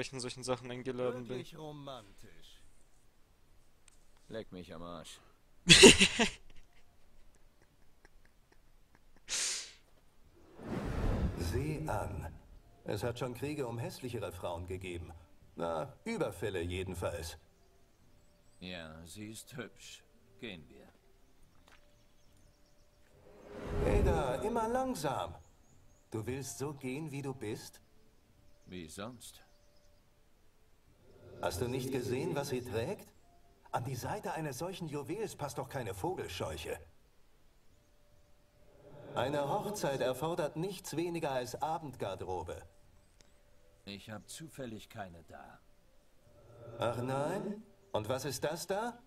entsprechend solchen Sachen eingeladen bin. Romantisch. Leck mich am Arsch. Sieh an. Es hat schon Kriege um hässlichere Frauen gegeben. Na, Überfälle jedenfalls. Ja, sie ist hübsch. Gehen wir. Ada, immer langsam. Du willst so gehen, wie du bist? Wie sonst? Hast du nicht gesehen, was sie trägt? An die Seite eines solchen Juwels passt doch keine Vogelscheuche. Eine Hochzeit erfordert nichts weniger als Abendgarderobe. Ich habe zufällig keine da. Ach nein? Und was ist das da?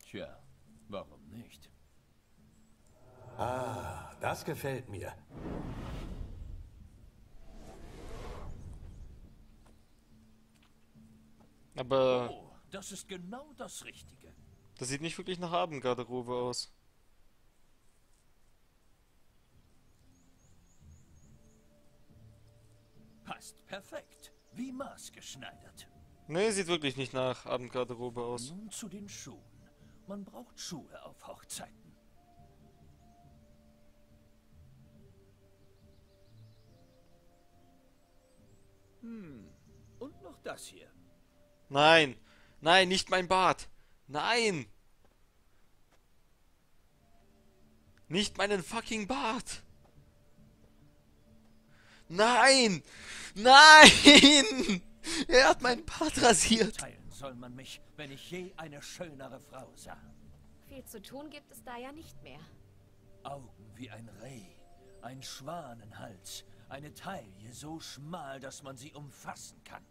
Tja, warum nicht? Ah, das gefällt mir. Aber Oh, das ist genau das Richtige. das sieht nicht wirklich nach Abendgarderobe aus. Passt perfekt. Wie maßgeschneidert. Nee, sieht wirklich nicht nach Abendgarderobe aus. Nun zu den Schuhen. Man braucht Schuhe auf Hochzeiten. Hm, und noch das hier. Nein! Nein, nicht mein Bart! Nein! Nicht meinen fucking Bart! Nein! Nein! Er hat meinen Bart rasiert! Teilen soll man mich, wenn ich je eine schönere Frau sah. Viel zu tun gibt es da ja nicht mehr. Augen wie ein Reh, ein Schwanenhals, eine Taille so schmal, dass man sie umfassen kann.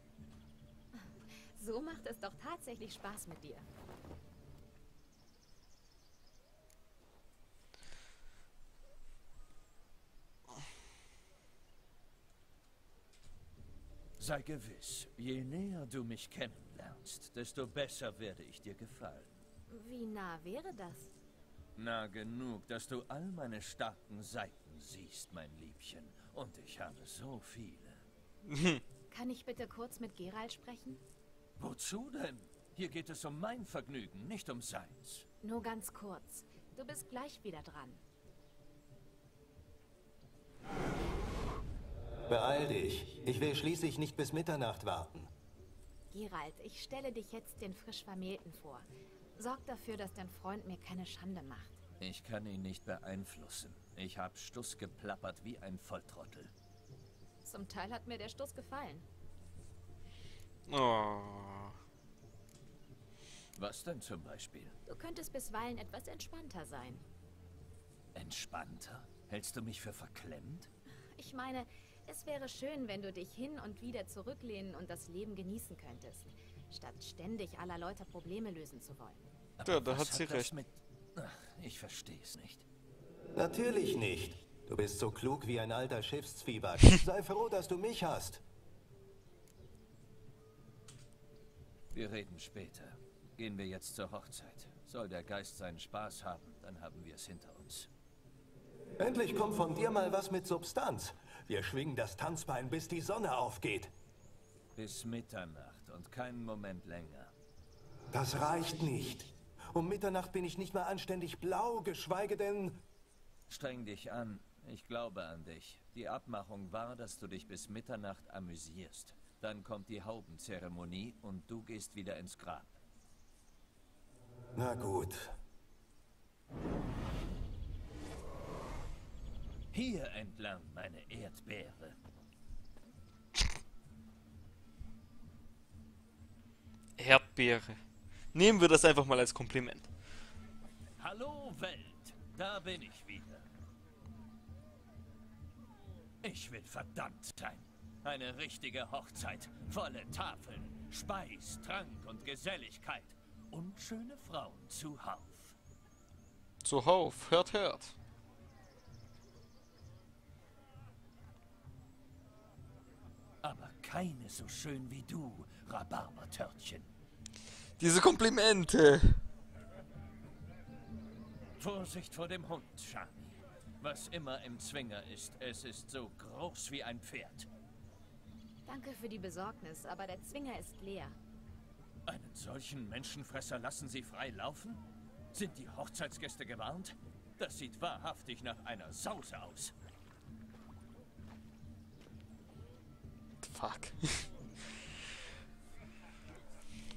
So macht es doch tatsächlich Spaß mit dir. Sei gewiss, je näher du mich kennenlernst, desto besser werde ich dir gefallen. Wie nah wäre das? Na genug, dass du all meine starken Seiten siehst, mein Liebchen. Und ich habe so viele. Kann ich bitte kurz mit Gerald sprechen? Wozu denn? Hier geht es um mein Vergnügen, nicht um seins. Nur ganz kurz. Du bist gleich wieder dran. Beeil dich. Ich will schließlich nicht bis Mitternacht warten. Gerald, ich stelle dich jetzt den frisch Vermählten vor. Sorg dafür, dass dein Freund mir keine Schande macht. Ich kann ihn nicht beeinflussen. Ich hab Stuss geplappert wie ein Volltrottel. Zum Teil hat mir der Stuss gefallen. Oh. Was denn zum Beispiel? Du könntest bisweilen etwas entspannter sein. Entspannter? Hältst du mich für verklemmt? Ich meine, es wäre schön, wenn du dich hin und wieder zurücklehnen und das Leben genießen könntest, statt ständig aller Leute Probleme lösen zu wollen. Aber Ja, da hat sie das recht. Ach, ich verstehe es nicht. Natürlich nicht. Du bist so klug wie ein alter Schiffszwieback. Sei froh, dass du mich hast. Wir reden später. Gehen wir jetzt zur Hochzeit. Soll der Geist seinen Spaß haben, dann haben wir es hinter uns. Endlich kommt von dir mal was mit Substanz. Wir schwingen das Tanzbein, bis die Sonne aufgeht. Bis Mitternacht und keinen Moment länger. Das reicht nicht. Um Mitternacht bin ich nicht mal anständig blau, geschweige denn... Streng dich an. Ich glaube an dich. Die Abmachung war, dass du dich bis Mitternacht amüsierst. Dann kommt die Haubenzeremonie und du gehst wieder ins Grab. Na gut. Hier entlang, meine Erdbeere. Erdbeere. Nehmen wir das einfach mal als Kompliment. Hallo Welt, da bin ich wieder. Ich will verdammt sein. Eine richtige Hochzeit, volle Tafeln, Speis, Trank und Geselligkeit und schöne Frauen zuhauf. Zuhauf, hört, hört. Aber keine so schön wie du, Rhabarbertörtchen. Diese Komplimente. Vorsicht vor dem Hund, Shani. Was immer im Zwinger ist, es ist so groß wie ein Pferd. Danke für die Besorgnis, aber der Zwinger ist leer. Einen solchen Menschenfresser lassen Sie frei laufen? Sind die Hochzeitsgäste gewarnt? Das sieht wahrhaftig nach einer Sause aus. Fuck.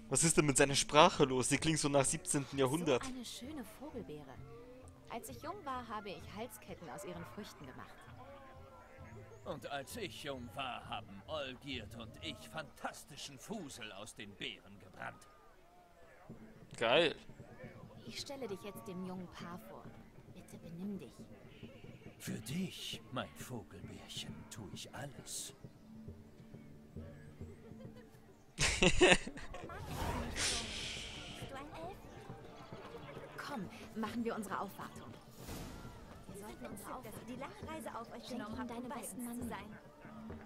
Was ist denn mit seiner Sprache los? Sie klingt so nach 17. Jahrhundert. So eine schöne Vogelbeere. Als ich jung war, habe ich Halsketten aus ihren Früchten gemacht. Und als ich jung war, haben Olgierd und ich fantastischen Fusel aus den Beeren gebrannt. Geil. Ich stelle dich jetzt dem jungen Paar vor. Bitte benimm dich. Für dich, mein Vogelbärchen, tue ich alles. Komm, machen wir unsere Aufwartung. Wir sollten uns dass ihr die lange Reise auf euch genommen um bei uns zu sein.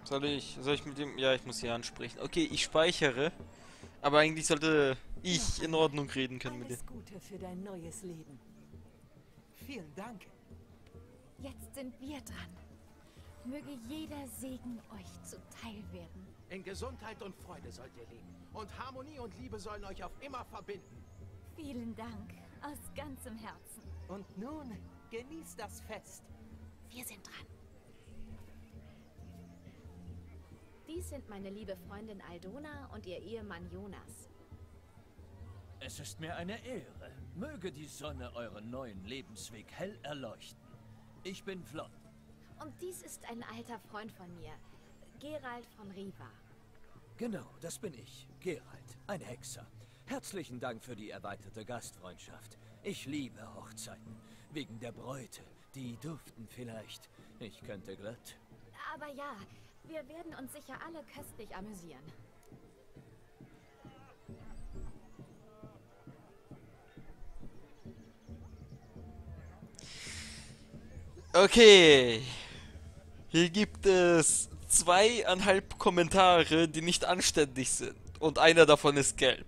Soll ich, soll ich mit dem, ja, ich muss hier ansprechen. Okay, ich speichere. Aber eigentlich sollte ich in Ordnung reden können mit Alles dem. Gute für dein neues Leben. Vielen Dank. Jetzt sind wir dran. Möge jeder Segen euch zuteil werden. In Gesundheit und Freude sollt ihr leben. Und Harmonie und Liebe sollen euch auf immer verbinden. Vielen Dank. Aus ganzem Herzen. Und nun genießt das Fest. Wir sind dran. Dies sind meine liebe Freundin Aldona und ihr Ehemann Jonas. Es ist mir eine Ehre. Möge die Sonne euren neuen Lebensweg hell erleuchten. Ich bin Flott. Und dies ist ein alter Freund von mir, Gerald von Riva. Genau, das bin ich, Gerald, ein Hexer. Herzlichen Dank für die erweiterte Gastfreundschaft. Ich liebe Hochzeiten. Wegen der Bräute. Die duften vielleicht. Ich könnte glatt. Aber ja, wir werden uns sicher alle köstlich amüsieren. Okay. Hier gibt es zweieinhalb Kommentare, die nicht anständig sind. Und einer davon ist gelb.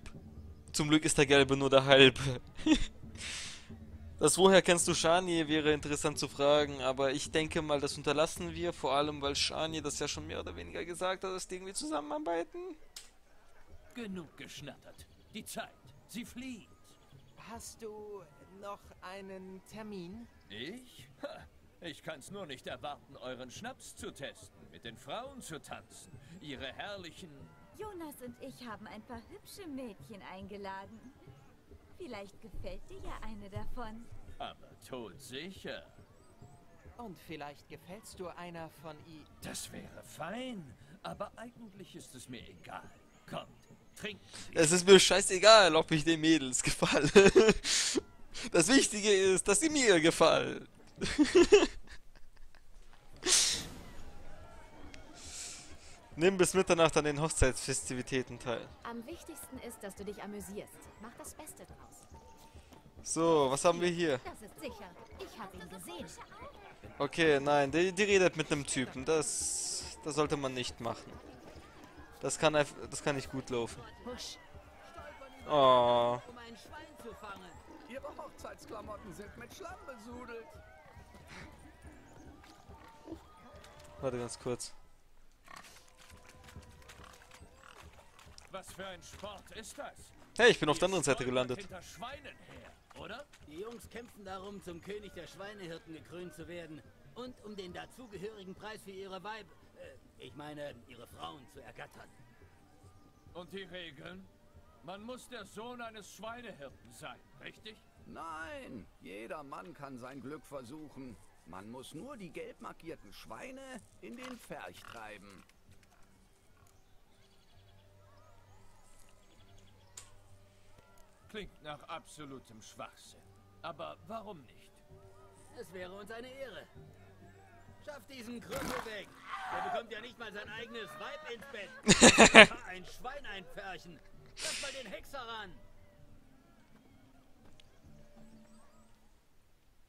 Zum Glück ist der gelbe nur der halbe. Das woher kennst du Shani wäre interessant zu fragen, aber ich denke mal, das unterlassen wir, vor allem weil Shani das ja schon mehr oder weniger gesagt hat, dass die irgendwie zusammenarbeiten. Genug geschnattert. Die Zeit, sie fliegt. Hast du noch einen Termin? Ich? Ha, ich kann's nur nicht erwarten, euren Schnaps zu testen, mit den Frauen zu tanzen, ihre herrlichen... Jonas und ich haben ein paar hübsche Mädchen eingeladen. Vielleicht gefällt dir ja eine davon. Aber todsicher. Und vielleicht gefällst du einer von i... Das wäre fein, aber eigentlich ist es mir egal. Kommt, trinkt. Es ist mir scheißegal, ob ich den Mädels gefalle. Das Wichtige ist, dass sie mir gefallen. Nimm bis Mitternacht an den Hochzeitsfestivitäten teil. Am wichtigsten ist, dass du dich amüsierst. Mach das Beste draus. So, was haben wir hier? Das ist sicher. Ich habe ihn gesehen. Okay, nein, die, die redet mit einem Typen. Das, das sollte man nicht machen. Das kann, das kann nicht gut laufen. Oh, Ihre Hochzeitsklamotten sind mit Schlamm besudelt. Warte ganz kurz. Was für ein Sport ist das? Hey, ich bin auf der anderen Seite gelandet. hinter Schweinen her, oder? Die Jungs kämpfen darum, zum König der Schweinehirten gekrönt zu werden und um den dazugehörigen Preis für ihre Weib, äh, ich meine, ihre Frauen zu ergattern. Und die Regeln? Man muss der Sohn eines Schweinehirten sein, richtig? Nein, jeder Mann kann sein Glück versuchen. Man muss nur die gelb markierten Schweine in den Pferch treiben. Klingt nach absolutem Schwachsinn. Aber warum nicht? Es wäre uns eine Ehre. Schaff diesen Krüppel weg. Der bekommt ja nicht mal sein eigenes Weib ins Bett. ein Schwein einpferchen. Lass mal den Hexer ran.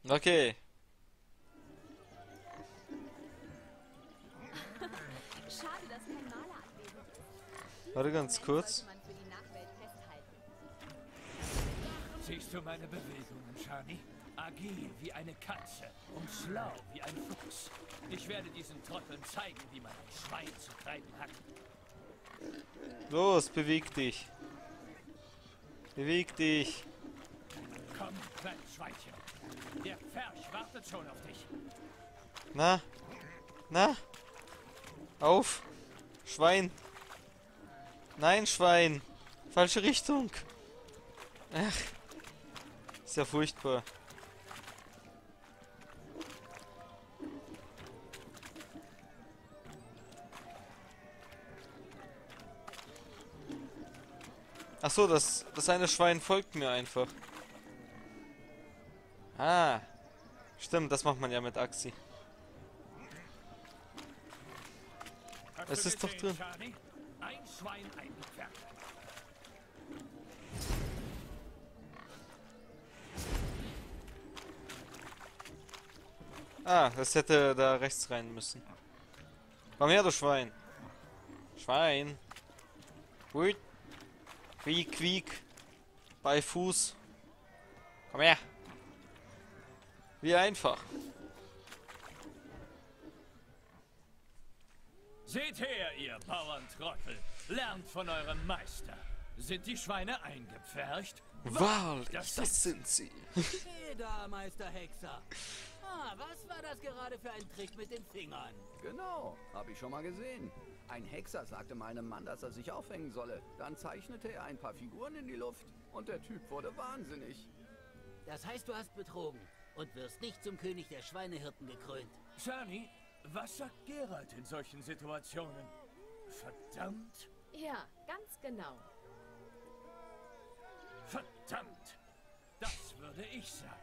Okay. Schade, dass kein Maler anwesend ist. Warte ganz kurz. Siehst du meine Bewegungen, Shani? agil wie eine Katze und schlau wie ein Fuchs. Ich werde diesen Trotteln zeigen, wie man ein Schwein zu treiben hat. Los, beweg dich. Beweg dich. Komm, kleines Schweinchen. Der Pferch wartet schon auf dich. Na? Na? Auf. Schwein. Nein, Schwein. Falsche Richtung. Ach. Ist ja furchtbar. Ach so, das, das eine Schwein folgt mir einfach. Ah. Stimmt, das macht man ja mit Axi. Es ist doch drin. Ein Schwein eingepfercht. Ah, das hätte da rechts rein müssen. Komm her, du Schwein. Schwein. Gut. Quiek, quiek. Bei Fuß. Komm her. Wie einfach. Seht her, ihr Bauerntrottel. Lernt von eurem Meister. Sind die Schweine eingepfercht? Wahrlich, das das sind sie. Hey da, Meister Hexer. Ah, was war das gerade für ein Trick mit den Fingern? Genau, habe ich schon mal gesehen. Ein Hexer sagte meinem Mann, dass er sich aufhängen solle. Dann zeichnete er ein paar Figuren in die Luft und der Typ wurde wahnsinnig. Das heißt, du hast betrogen und wirst nicht zum König der Schweinehirten gekrönt. Shani, was sagt Geralt in solchen Situationen? Verdammt, Ja, ganz genau. verdammt. Das würde ich sagen.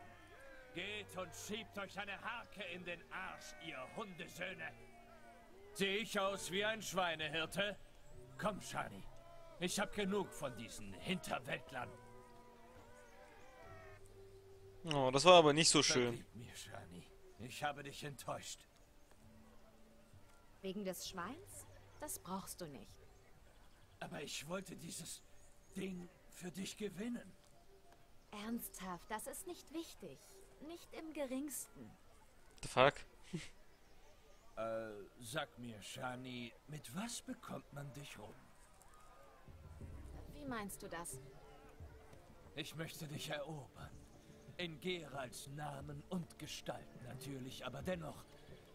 Geht und schiebt euch eine Harke in den Arsch, ihr Hundesöhne. Sehe ich aus wie ein Schweinehirte? Komm, Shani. Ich hab genug von diesen Hinterwäldlern. Oh, das war aber nicht so schön. Vergib mir, Shani. Ich habe dich enttäuscht. Wegen des Schweins? Das brauchst du nicht. Aber ich wollte dieses Ding für dich gewinnen. Ernsthaft, das ist nicht wichtig. Nicht im geringsten. The fuck? Äh, sag mir, Shani, mit was bekommt man dich rum? Wie meinst du das? Ich möchte dich erobern. In Geralds Namen und Gestalt natürlich, aber dennoch,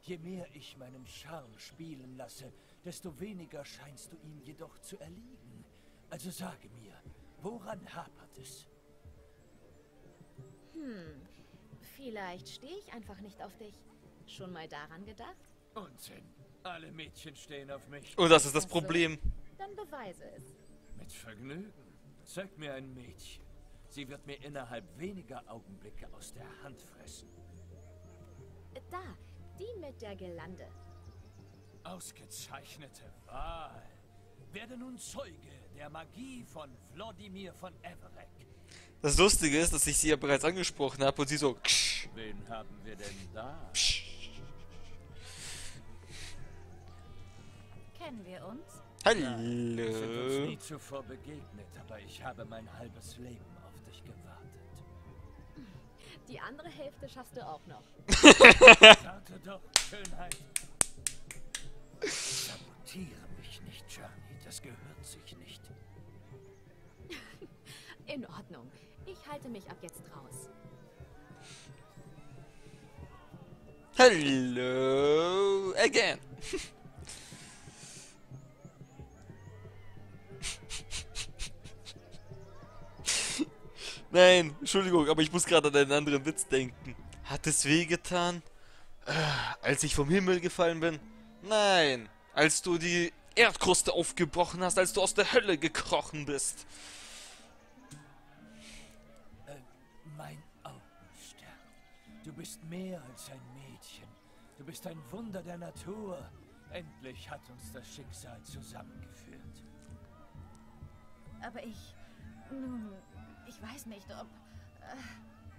je mehr ich meinen Charme spielen lasse, desto weniger scheinst du ihm jedoch zu erliegen. Also sage mir, woran hapert es? Hm, vielleicht stehe ich einfach nicht auf dich. Schon mal daran gedacht? Unsinn. Alle Mädchen stehen auf mich. Und das ist das. Problem. Dann beweise es. Mit Vergnügen. Zeig mir ein Mädchen. Sie wird mir innerhalb weniger Augenblicke aus der Hand fressen. Da, die mit der Gelande. Ausgezeichnete Wahl. Werde nun Zeuge der Magie von Wlodimir von Everek. Das Lustige ist, dass ich sie ja bereits angesprochen habe und sie so. Ksch, Wen haben wir denn da? psch. Kennen wir uns? Wir sind uns Hallo. nie zuvor begegnet, aber ich habe mein halbes Leben. Die andere Hälfte schaffst du auch noch. Warte doch, Schönheit. Sabotiere mich nicht, Johnny. Das gehört sich nicht. In Ordnung. Ich halte mich ab jetzt raus. Hello again. Nein, Entschuldigung, aber ich muss gerade an einen anderen Witz denken. Hat es wehgetan? Äh, als ich vom Himmel gefallen bin? Nein, als du die Erdkruste aufgebrochen hast, als du aus der Hölle gekrochen bist. Äh, mein Augenstern. Du bist mehr als ein Mädchen. Du bist ein Wunder der Natur. Endlich hat uns das Schicksal zusammengeführt. Aber ich. Nun, ich weiß nicht, ob.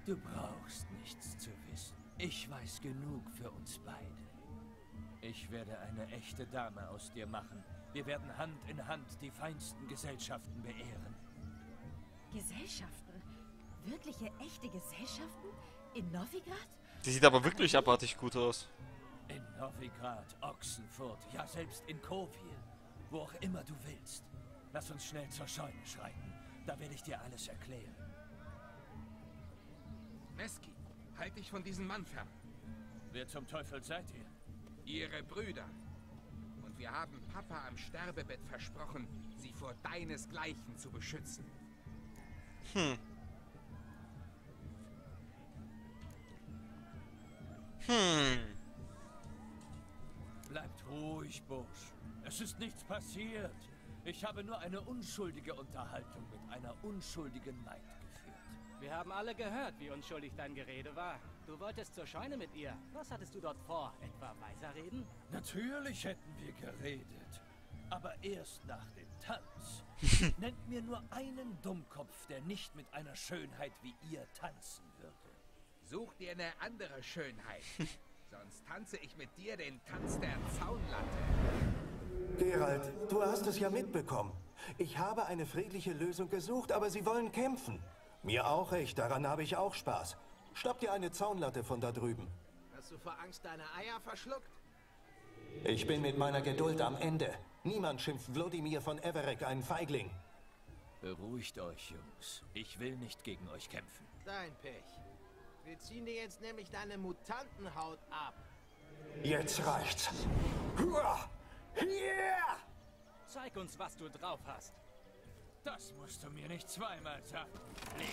Du brauchst nichts zu wissen. Ich weiß genug für uns beide. Ich werde eine echte Dame aus dir machen. Wir werden Hand in Hand die feinsten Gesellschaften beehren. Gesellschaften? Wirkliche, echte Gesellschaften? In Novigrad? Die sieht aber wirklich abartig gut aus. In Novigrad, Ochsenfurt, ja selbst in Kovil. Wo auch immer du willst. Lass uns schnell zur Scheune schreiten. Da werde ich dir alles erklären. Neski, halt dich von diesem Mann fern. Wer zum Teufel seid ihr? Ihre Brüder. Und wir haben Papa am Sterbebett versprochen, sie vor deinesgleichen zu beschützen. Hm. Hm. Bleibt ruhig, Bursch. Es ist nichts passiert. Ich habe nur eine unschuldige Unterhaltung mit einer unschuldigen Maid geführt. Wir haben alle gehört, wie unschuldig dein Gerede war. Du wolltest zur Scheune mit ihr. Was hattest du dort vor? Etwa weiterreden? Natürlich hätten wir geredet. Aber erst nach dem Tanz. Nennt mir nur einen Dummkopf, der nicht mit einer Schönheit wie ihr tanzen würde. Such dir eine andere Schönheit. Sonst tanze ich mit dir den Tanz der Zaunlatte. Gerald, du hast es ja mitbekommen. Ich habe eine friedliche Lösung gesucht, aber sie wollen kämpfen. Mir auch recht, daran habe ich auch Spaß. Schnapp dir eine Zaunlatte von da drüben. Hast du vor Angst deine Eier verschluckt? Ich bin mit meiner Geduld am Ende. Niemand schimpft Wladimir von Everek einen Feigling. Beruhigt euch, Jungs. Ich will nicht gegen euch kämpfen. Dein Pech. Wir ziehen dir jetzt nämlich deine Mutantenhaut ab. Jetzt reicht's. Hua! Hier! Zeig uns, was du drauf hast. Das musst du mir nicht zweimal sagen. Leg.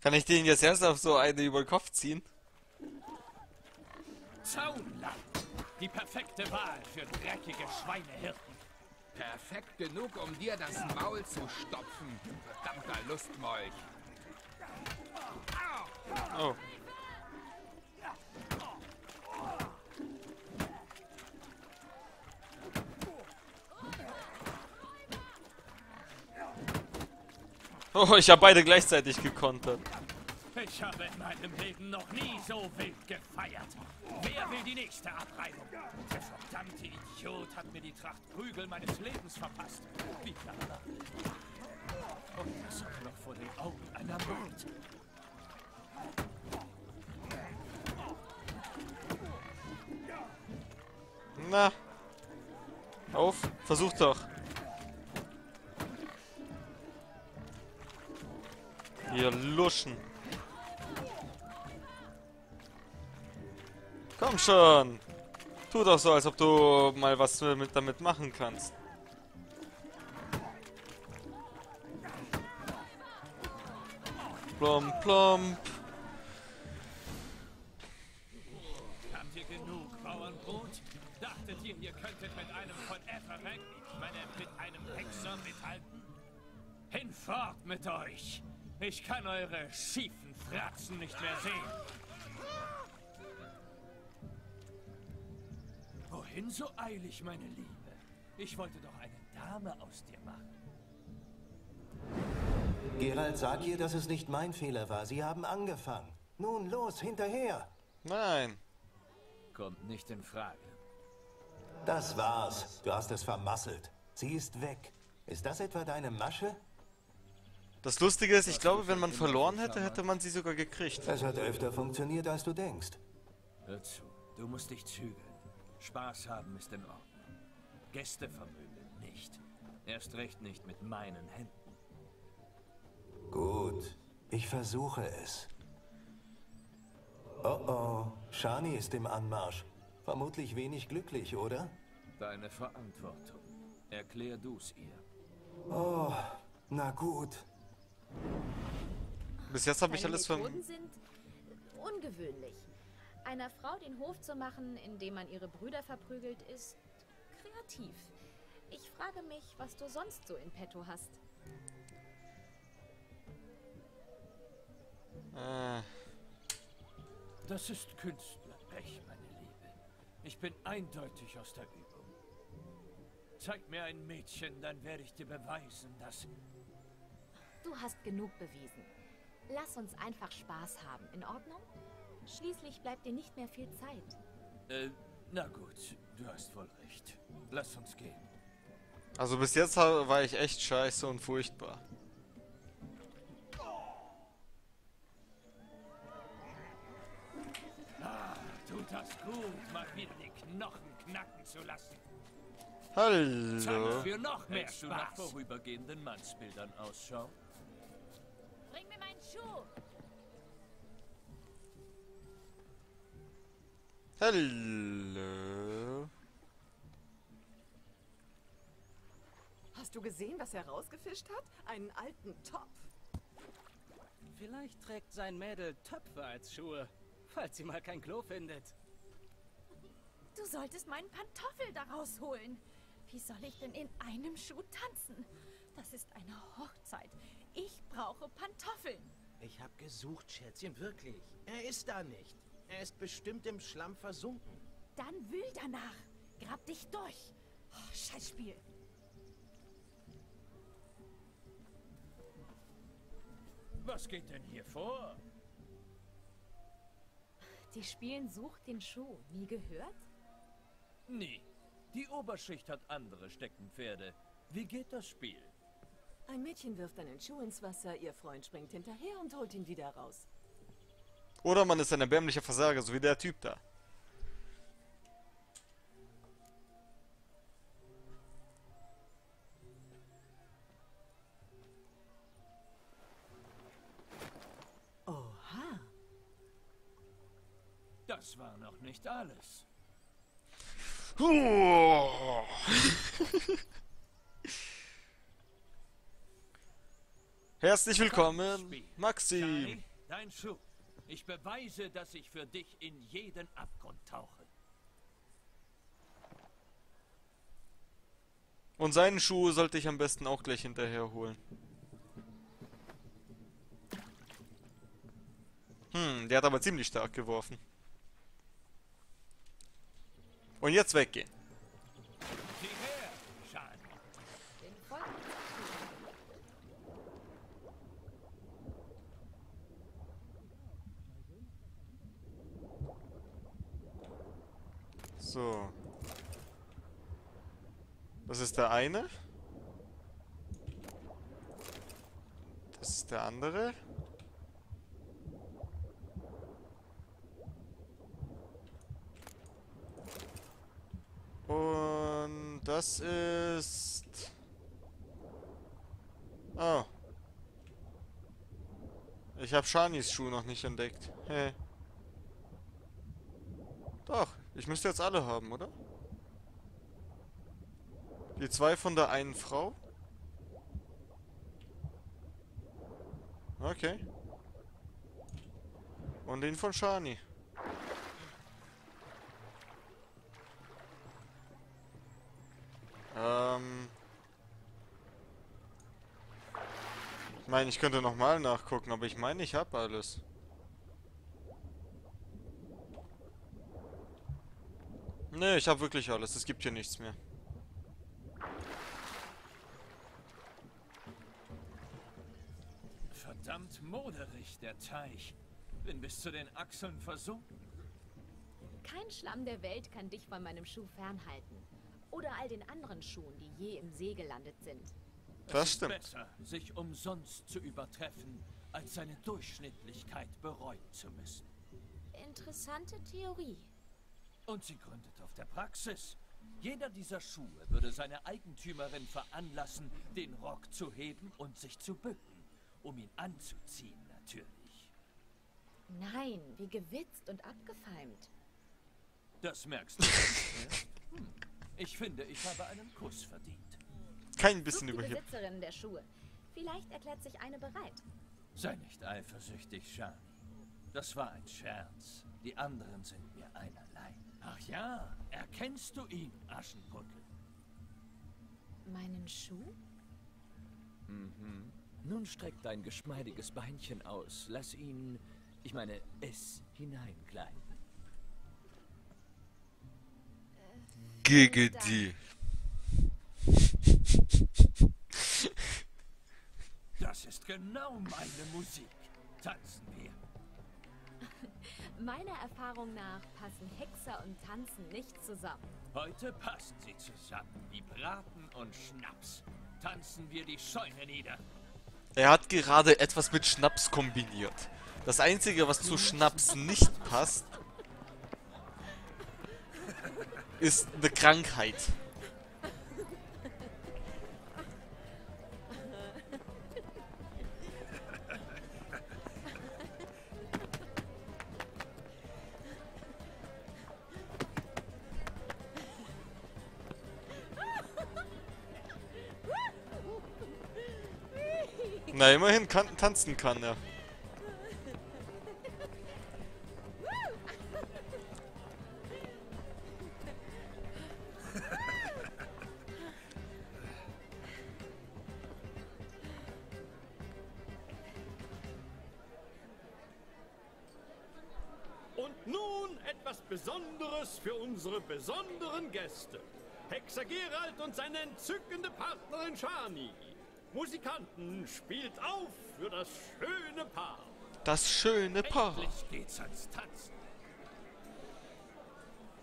Kann ich den jetzt erst auf so eine über den Kopf ziehen? Zaunland. Die perfekte Wahl für dreckige Schweinehirten. Perfekt genug, um dir das Maul zu stopfen, verdammter Lustmolch. Oh. Oh, ich habe beide gleichzeitig gekontert. Ich habe in meinem Leben noch nie so wild gefeiert. Wer will die nächste Abreibung? Der verdammte Idiot hat mir die Tracht Prügel meines Lebens verpasst. Wie kann er? Und das auch noch vor den Augen einer Maid. Na. Auf, versuch doch. Hier luschen. Komm schon. Tu doch so, als ob du mal was mit, damit machen kannst. Plomp, plomp. Hinfort mit euch! Ich kann eure schiefen Fratzen nicht mehr sehen. Wohin so eilig, meine Liebe? Ich wollte doch eine Dame aus dir machen. Gerald, sag ihr, dass es nicht mein Fehler war. Sie haben angefangen. Nun los, hinterher. Nein. Kommt nicht in Frage. Das war's. Du hast es vermasselt. Sie ist weg. Ist das etwa deine Masche? Das Lustige ist, ich glaube, wenn man verloren hätte, hätte man sie sogar gekriegt. Es hat öfter funktioniert, als du denkst. Hör zu, du musst dich zügeln. Spaß haben ist in Ordnung. Gäste vermöbeln nicht. Erst recht nicht mit meinen Händen. Gut, ich versuche es. Oh oh, Shani ist im Anmarsch. Vermutlich wenig glücklich, oder? Deine Verantwortung. Erklär du's ihr. Oh, na gut. Bis jetzt habe ich alles. Methoden sind ungewöhnlich. Einer Frau den Hof zu machen, indem man ihre Brüder verprügelt, ist kreativ. Ich frage mich, was du sonst so in petto hast. Äh, Das ist Künstlerpech, meine Liebe. Ich bin eindeutig aus der Übung. Zeig mir ein Mädchen, dann werde ich dir beweisen, dass... Du hast genug bewiesen. Lass uns einfach Spaß haben, in Ordnung? Schließlich bleibt dir nicht mehr viel Zeit. Äh, na gut, du hast wohl recht. Lass uns gehen. Also bis jetzt war ich echt scheiße und furchtbar. Ah, tut das gut, mal wieder die Knochen knacken zu lassen. Hallo. Für noch mehr Hältst du nach Spaß. vorübergehenden Mannsbildern Ausschau? Hallo. Hast du gesehen, was er rausgefischt hat? Einen alten Topf. Vielleicht trägt sein Mädel Töpfe als Schuhe, falls sie mal kein Klo findet. Du solltest meinen Pantoffel daraus holen. Wie soll ich denn in einem Schuh tanzen? Das ist eine Hochzeit. Ich brauche Pantoffeln. Ich hab gesucht, Schätzchen, wirklich. Er ist da nicht. Er ist bestimmt im Schlamm versunken. Dann wühl danach. Grab dich durch. Oh, Scheißspiel. Was geht denn hier vor? Die spielen Sucht den Schuh. Nie gehört? Nie. Die Oberschicht hat andere Steckenpferde. Wie geht das Spiel? Ein Mädchen wirft einen Schuh ins Wasser, ihr Freund springt hinterher und holt ihn wieder raus. Oder man ist ein erbärmlicher Versager, so wie der Typ da. Oha. Das war noch nicht alles. Herzlich willkommen. Maxim. Dein Schuh. Ich beweise, dass ich für dich in jeden Abgrund tauche. Und seinen Schuh sollte ich am besten auch gleich hinterher holen. Hm, der hat aber ziemlich stark geworfen. Und jetzt weggehen. Sieh her, Shani. Den folgenden So. Das ist der eine. Das ist der andere. Und das ist... Oh. Ich habe Shanis Schuh noch nicht entdeckt. Hey. Doch, ich müsste jetzt alle haben, oder? Die zwei von der einen Frau? Okay. Und den von Shani. Ähm. Ich meine, ich könnte nochmal nachgucken, aber ich meine, ich habe alles. Nee, ich habe wirklich alles. Es gibt hier nichts mehr. Verdammt moderig, der Teich. Bin bis zu den Achseln versunken. Kein Schlamm der Welt kann dich von meinem Schuh fernhalten. Oder all den anderen Schuhen, die je im See gelandet sind. Das es ist stimmt. besser, sich umsonst zu übertreffen, als seine Durchschnittlichkeit bereuen zu müssen. Interessante Theorie. Und sie gründet auf der Praxis. Jeder dieser Schuhe würde seine Eigentümerin veranlassen, den Rock zu heben und sich zu bücken, um ihn anzuziehen, natürlich. Nein, wie gewitzt und abgefeimt. Das merkst du nicht? Hm. Ich finde, ich habe einen Kuss verdient. Kein bisschen Such die überheblich. Besitzerin der Schuhe. Vielleicht erklärt sich eine bereit. Sei nicht eifersüchtig, Shani. Das war ein Scherz. Die anderen sind mir einerlei. Ach ja, erkennst du ihn, Aschenputtel? Meinen Schuh? Mhm. Nun streck dein geschmeidiges Beinchen aus. Lass ihn, ich meine, es hineingleiten. Gegen die. Das ist genau meine Musik. Tanzen wir. Meiner Erfahrung nach passen Hexer und Tanzen nicht zusammen. Heute passen sie zusammen wie Braten und Schnaps. Tanzen wir die Scheune nieder. Er hat gerade etwas mit Schnaps kombiniert. Das Einzige, was zu Schnaps nicht passt, ist eine Krankheit. Na, immerhin kann, tanzen kann er. Und nun etwas Besonderes für unsere besonderen Gäste. Hexer Gerald und seine entzückende Partnerin Shani. Musikanten spielt auf für das schöne Paar. Das schöne Paar. Endlich geht's ans Tanzen.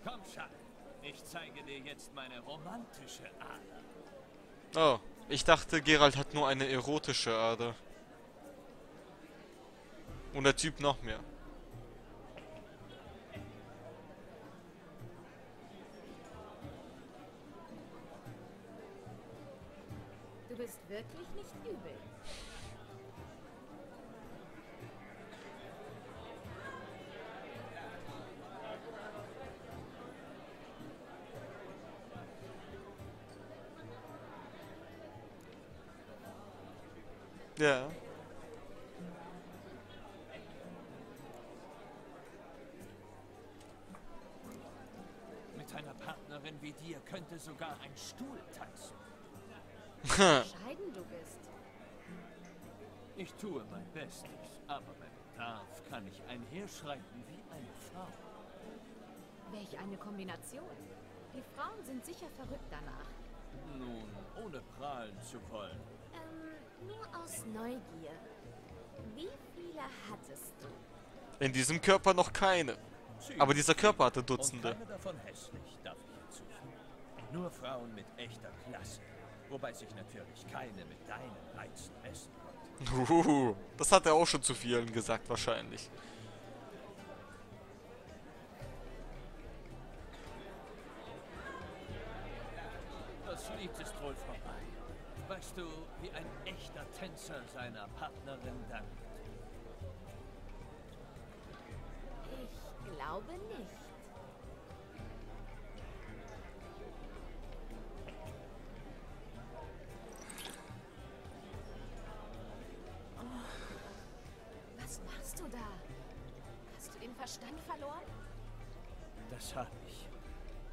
Komm, Schall. Ich zeige dir jetzt meine romantische Ader. Oh, ich dachte, Gerald hat nur eine erotische Ader. Und der Typ noch mehr. Bist wirklich nicht übel. Ja. Mit einer Partnerin wie dir könnte sogar ein Stuhl tanzen. Bescheiden du bist. Ich tue mein Bestes, aber bei Bedarf kann ich einherschreiten wie eine Frau. Welch eine Kombination. Die Frauen sind sicher verrückt danach. Nun, ohne prahlen zu wollen. Ähm, nur aus Neugier. Wie viele hattest du? In diesem Körper noch keine. Aber dieser Körper hatte Und Dutzende. keine davon hässlich, darf ich hinzufügen. Nur Frauen mit echter Klasse. Wobei sich natürlich keine mit deinen Reizen messen konnte. Uhuhu, das hat er auch schon zu vielen gesagt, wahrscheinlich. Das Lied ist wohl vorbei. Weißt du, wie ein echter Tänzer seiner Partnerin dankt? Ich glaube nicht. Verstand verloren? Das habe ich.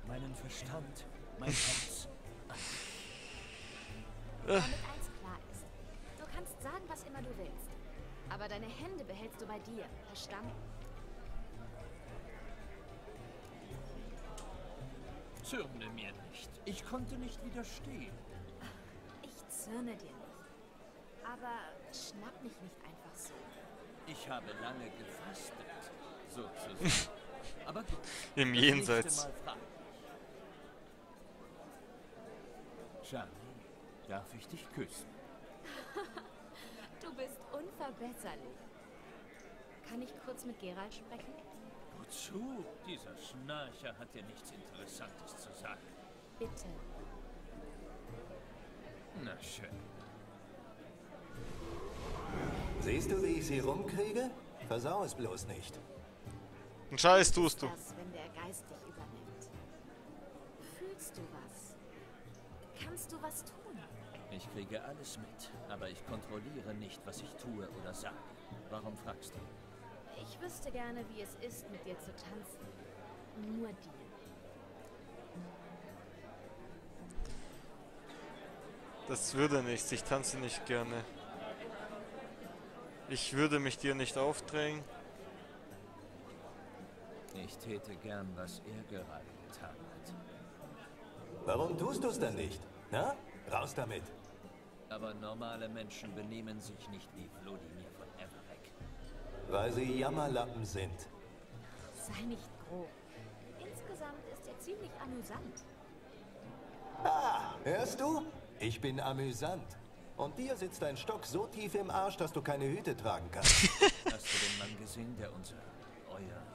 Meinen Verstand, mein Herz. Damit eins klar ist. Du kannst sagen, was immer du willst. Aber deine Hände behältst du bei dir. Verstanden? Zürne mir nicht. Ich konnte nicht widerstehen. Ich zürne dir nicht. Aber schnapp mich nicht einfach so. Ich habe lange gefastet. Im Jenseits. Charlie, darf ich dich küssen? du bist unverbesserlich. Kann ich kurz mit Gerald sprechen? Wozu? Dieser Schnarcher hat dir nichts Interessantes zu sagen. Bitte. Na schön. Siehst du, wie ich sie rumkriege? Versau es bloß nicht. Einen Scheiß tust du. Das, wenn der Geist dich übernimmt. Fühlst du was? Kannst du was tun? Ich kriege alles mit, aber ich kontrolliere nicht, was ich tue oder sage. Warum fragst du? Ich wüsste gerne, wie es ist, mit dir zu tanzen. Nur dir. Das würde nichts. Ich tanze nicht gerne. Ich würde mich dir nicht aufdrängen. Ich täte gern, was er gerade getan hat. Warum tust du es denn nicht? Na? Raus damit. Aber normale Menschen benehmen sich nicht wie Wladimir von Everek. Weil sie Jammerlappen sind. Sei nicht grob. Insgesamt ist er ziemlich amüsant. Ah, hörst du? Ich bin amüsant. Und dir sitzt ein Stock so tief im Arsch, dass du keine Hüte tragen kannst. Hast du den Mann gesehen, der unser, euer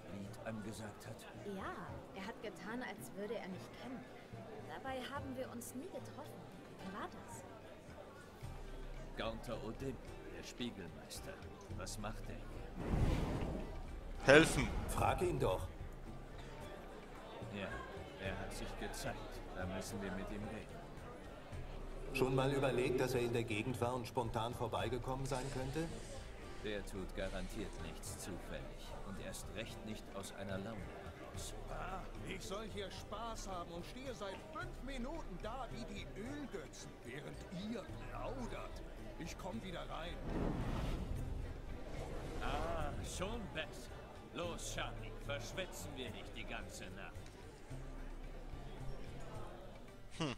angesagt hat? Ja, er hat getan, als würde er mich kennen. Dabei haben wir uns nie getroffen. Wer war das? Gaunter Odin, der Spiegelmeister. Was macht er hier? Helfen. Frag ihn doch. Ja, er hat sich gezeigt. Da müssen wir mit ihm reden. Schon mal überlegt, dass er in der Gegend war und spontan vorbeigekommen sein könnte? Der tut garantiert nichts zufällig. Und erst recht nicht aus einer Laune heraus. Ah, ich soll hier Spaß haben und stehe seit fünf Minuten da wie die Ölgötzen, während ihr plaudert. Ich komm wieder rein. Ah, schon besser. Los, Charlie, verschwätzen wir nicht die ganze Nacht. Hm.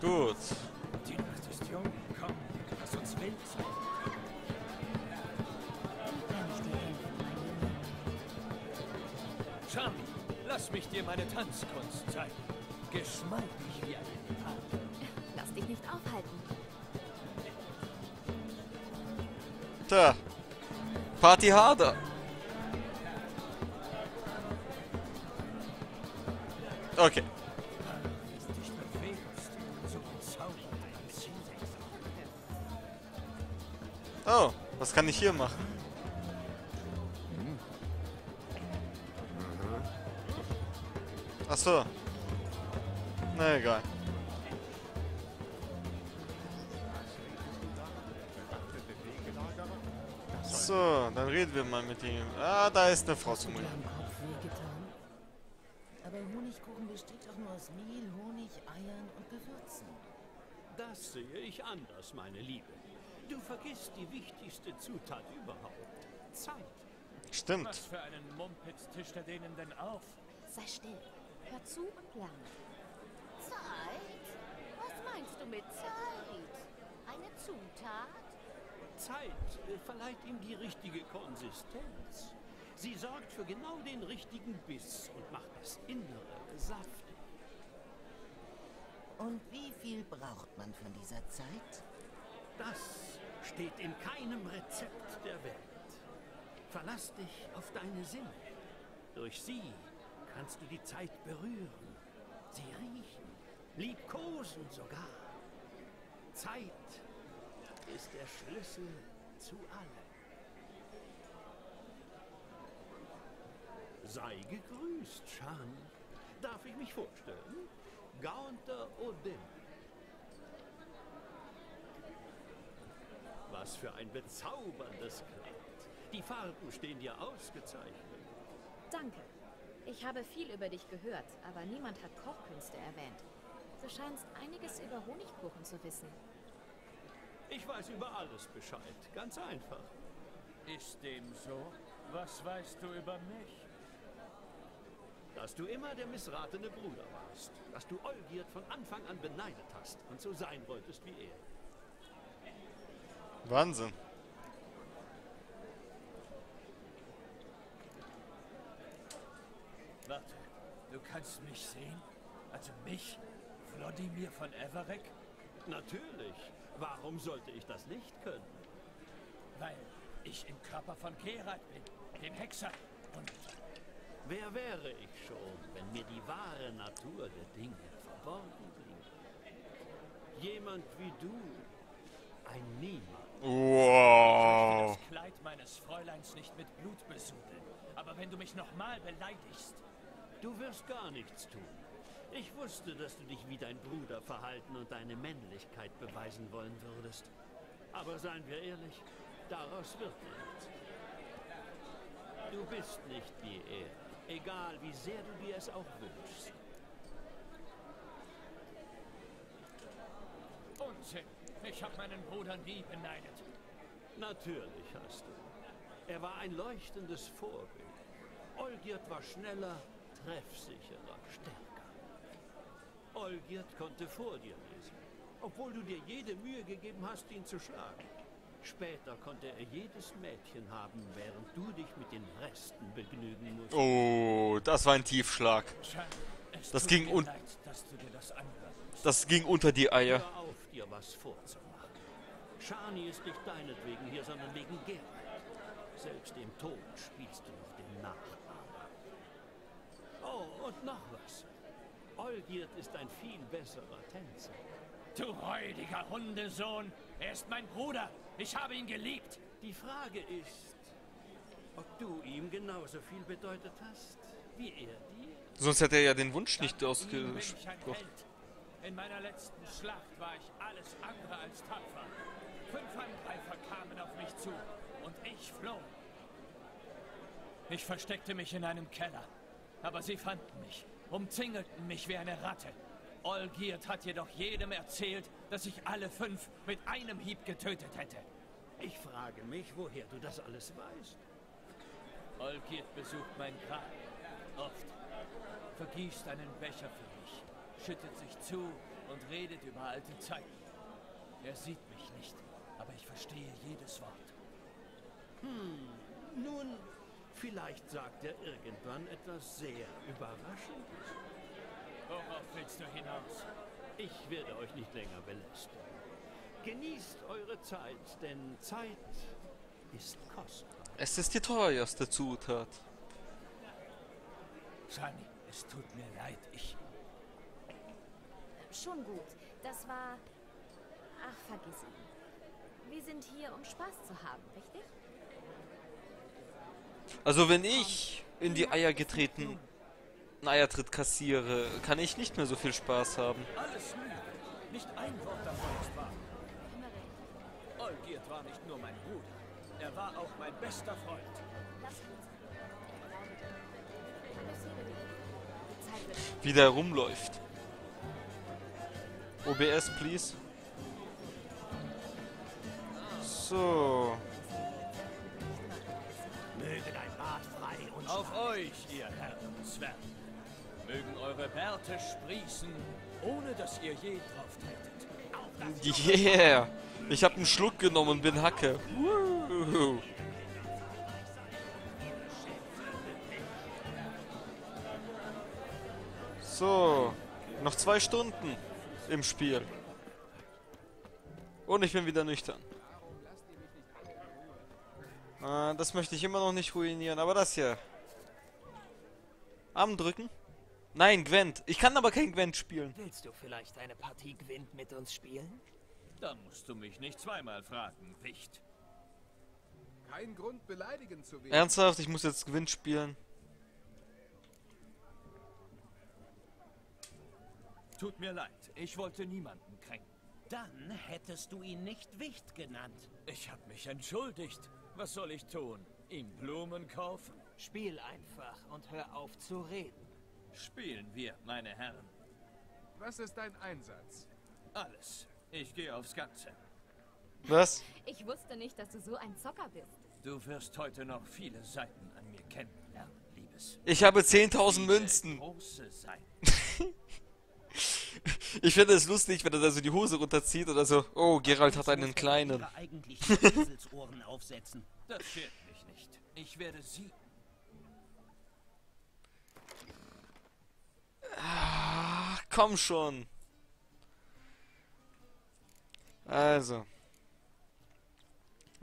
Gut. Tanzkunst zeigen. Geschmeidig wie ein Leopard. Lass dich nicht aufhalten. Tja. Party harder. Okay. Oh, was kann ich hier machen? Ach so. Na egal. So, dann reden wir mal mit ihm. Ah, da ist eine Frau zum wehgetan? Aber Honigkuchen besteht doch nur aus Mehl, Honig, Eiern und Gewürzen. Das sehe ich anders, meine Liebe. Du vergisst die wichtigste Zutat überhaupt. Zeit. Stimmt. Was für einen Mumpitz tischt er denen denn auf? Sei still. Hör zu und lerne. Zeit? Was meinst du mit Zeit? Eine Zutat? Zeit äh, verleiht ihm die richtige Konsistenz. Sie sorgt für genau den richtigen Biss und macht das Innere saftig. Und wie viel braucht man von dieser Zeit? Das steht in keinem Rezept der Welt. Verlass dich auf deine Sinne. Durch sie kannst du die Zeit berühren, sie riechen, liebkosen sogar. Zeit ist der Schlüssel zu allem. Sei gegrüßt, Shani. Darf ich mich vorstellen? Gaunter Odin. Was für ein bezauberndes Kleid. Die Farben stehen dir ausgezeichnet. Danke. Ich habe viel über dich gehört, aber niemand hat Kochkünste erwähnt. Du scheinst einiges über Honigkuchen zu wissen. Ich weiß über alles Bescheid. Ganz einfach. Ist dem so? Was weißt du über mich? Dass du immer der missratene Bruder warst. Dass du Olgierd von Anfang an beneidet hast und so sein wolltest wie er. Wahnsinn. Warte, du kannst mich sehen? Also mich? Wladimir von Everek? Natürlich. Warum sollte ich das nicht können? Weil ich im Körper von Kerat bin, dem Hexer. Und Wer wäre ich schon, wenn mir die wahre Natur der Dinge verborgen blieb? Jemand wie du, ein Niemand. Wow. das Kleid meines Fräuleins nicht mit Blut besudeln. Aber wenn du mich nochmal beleidigst, Du wirst gar nichts tun. Ich wusste, dass du dich wie dein Bruder verhalten und deine Männlichkeit beweisen wollen würdest. Aber seien wir ehrlich, daraus wird nichts. Du bist nicht wie er, egal wie sehr du dir es auch wünschst. Unsinn. Ich habe meinen Bruder nie beneidet. Natürlich hast du. Er war ein leuchtendes Vorbild. Olgierd war schneller, treffsicherer, stärker. Olgierd konnte vor dir lesen, obwohl du dir jede Mühe gegeben hast, ihn zu schlagen. Später konnte er jedes Mädchen haben, während du dich mit den Resten begnügen musst. Oh, das war ein Tiefschlag. Das ging un leid, das ging unter die Eier. Auf, dir was vorzumachen. Shani ist nicht deinetwegen hier, sondern wegen Geralt. Selbst im Tod spielst du noch den Nachahmer. Oh, und noch was. Olgierd ist ein viel besserer Tänzer. Du räudiger Hundesohn! Er ist mein Bruder! Ich habe ihn geliebt! Die Frage ist, ob du ihm genauso viel bedeutet hast, wie er dir. Sonst hätte er ja den Wunsch nicht ausgesprochen. In meiner letzten Schlacht war ich alles andere als tapfer. Fünf Angreifer kamen auf mich zu und ich floh. Ich versteckte mich in einem Keller, aber sie fanden mich, umzingelten mich wie eine Ratte. Olgierd hat jedoch jedem erzählt, dass ich alle fünf mit einem Hieb getötet hätte. Ich frage mich, woher du das alles weißt. Olgierd besucht mein Grab. Oft. Vergießt einen Becher für mich, schüttet sich zu und redet über alte Zeiten. Er sieht mich nicht, aber ich verstehe jedes Wort. Hm, nun, vielleicht sagt er irgendwann etwas sehr Überraschendes. Worauf willst du hinaus? Ich werde euch nicht länger belästigen. Genießt eure Zeit, denn Zeit ist kostbar. Es ist die teuerste Zutat. Shani, es tut mir leid, ich... Schon gut. Das war... Ach, vergiss ihn. Wir sind hier, um Spaß zu haben, richtig? Also wenn ich in die Eier getreten einen Eiertritt kassiere, kann ich nicht mehr so viel Spaß haben. Alles Lüge. Nicht ein Wort davon ist wahr. Olgierd war nicht nur mein Bruder. Er war auch mein bester Freund. Wie der rumläuft. OBS, please. So. Euch, ihr Herren Zwerge. Mögen eure Bärte sprießen, ohne dass ihr je drauf tretet. Yeah. Ich habe einen Schluck genommen und bin Hacke. Woo. So. Noch zwei Stunden im Spiel. Und ich bin wieder nüchtern. Äh, das möchte ich immer noch nicht ruinieren, aber das hier. Arm drücken? Nein, Gwent. Ich kann aber kein Gwent spielen. Willst du vielleicht eine Partie Gwent mit uns spielen? Da musst du mich nicht zweimal fragen, Wicht. Kein Grund, beleidigend zu werden. Ernsthaft, ich muss jetzt Gwent spielen. Tut mir leid, ich wollte niemanden kränken. Dann hättest du ihn nicht Wicht genannt. Ich habe mich entschuldigt. Was soll ich tun? Ihm Blumen kaufen? Spiel einfach und hör auf zu reden. Spielen wir, meine Herren. Was ist dein Einsatz? Alles. Ich gehe aufs Ganze. Was? Ich wusste nicht, dass du so ein Zocker bist. Du wirst heute noch viele Seiten an mir kennenlernen, Liebes. Ich habe 10.000 Münzen. Große Seiten. Ich finde es lustig, wenn er da so die Hose runterzieht oder so. Oh, Gerald hat einen kleinen. eigentlich die Eselsohren aufsetzen. Das schert mich nicht. Ich werde sie. Ach, komm schon. Also.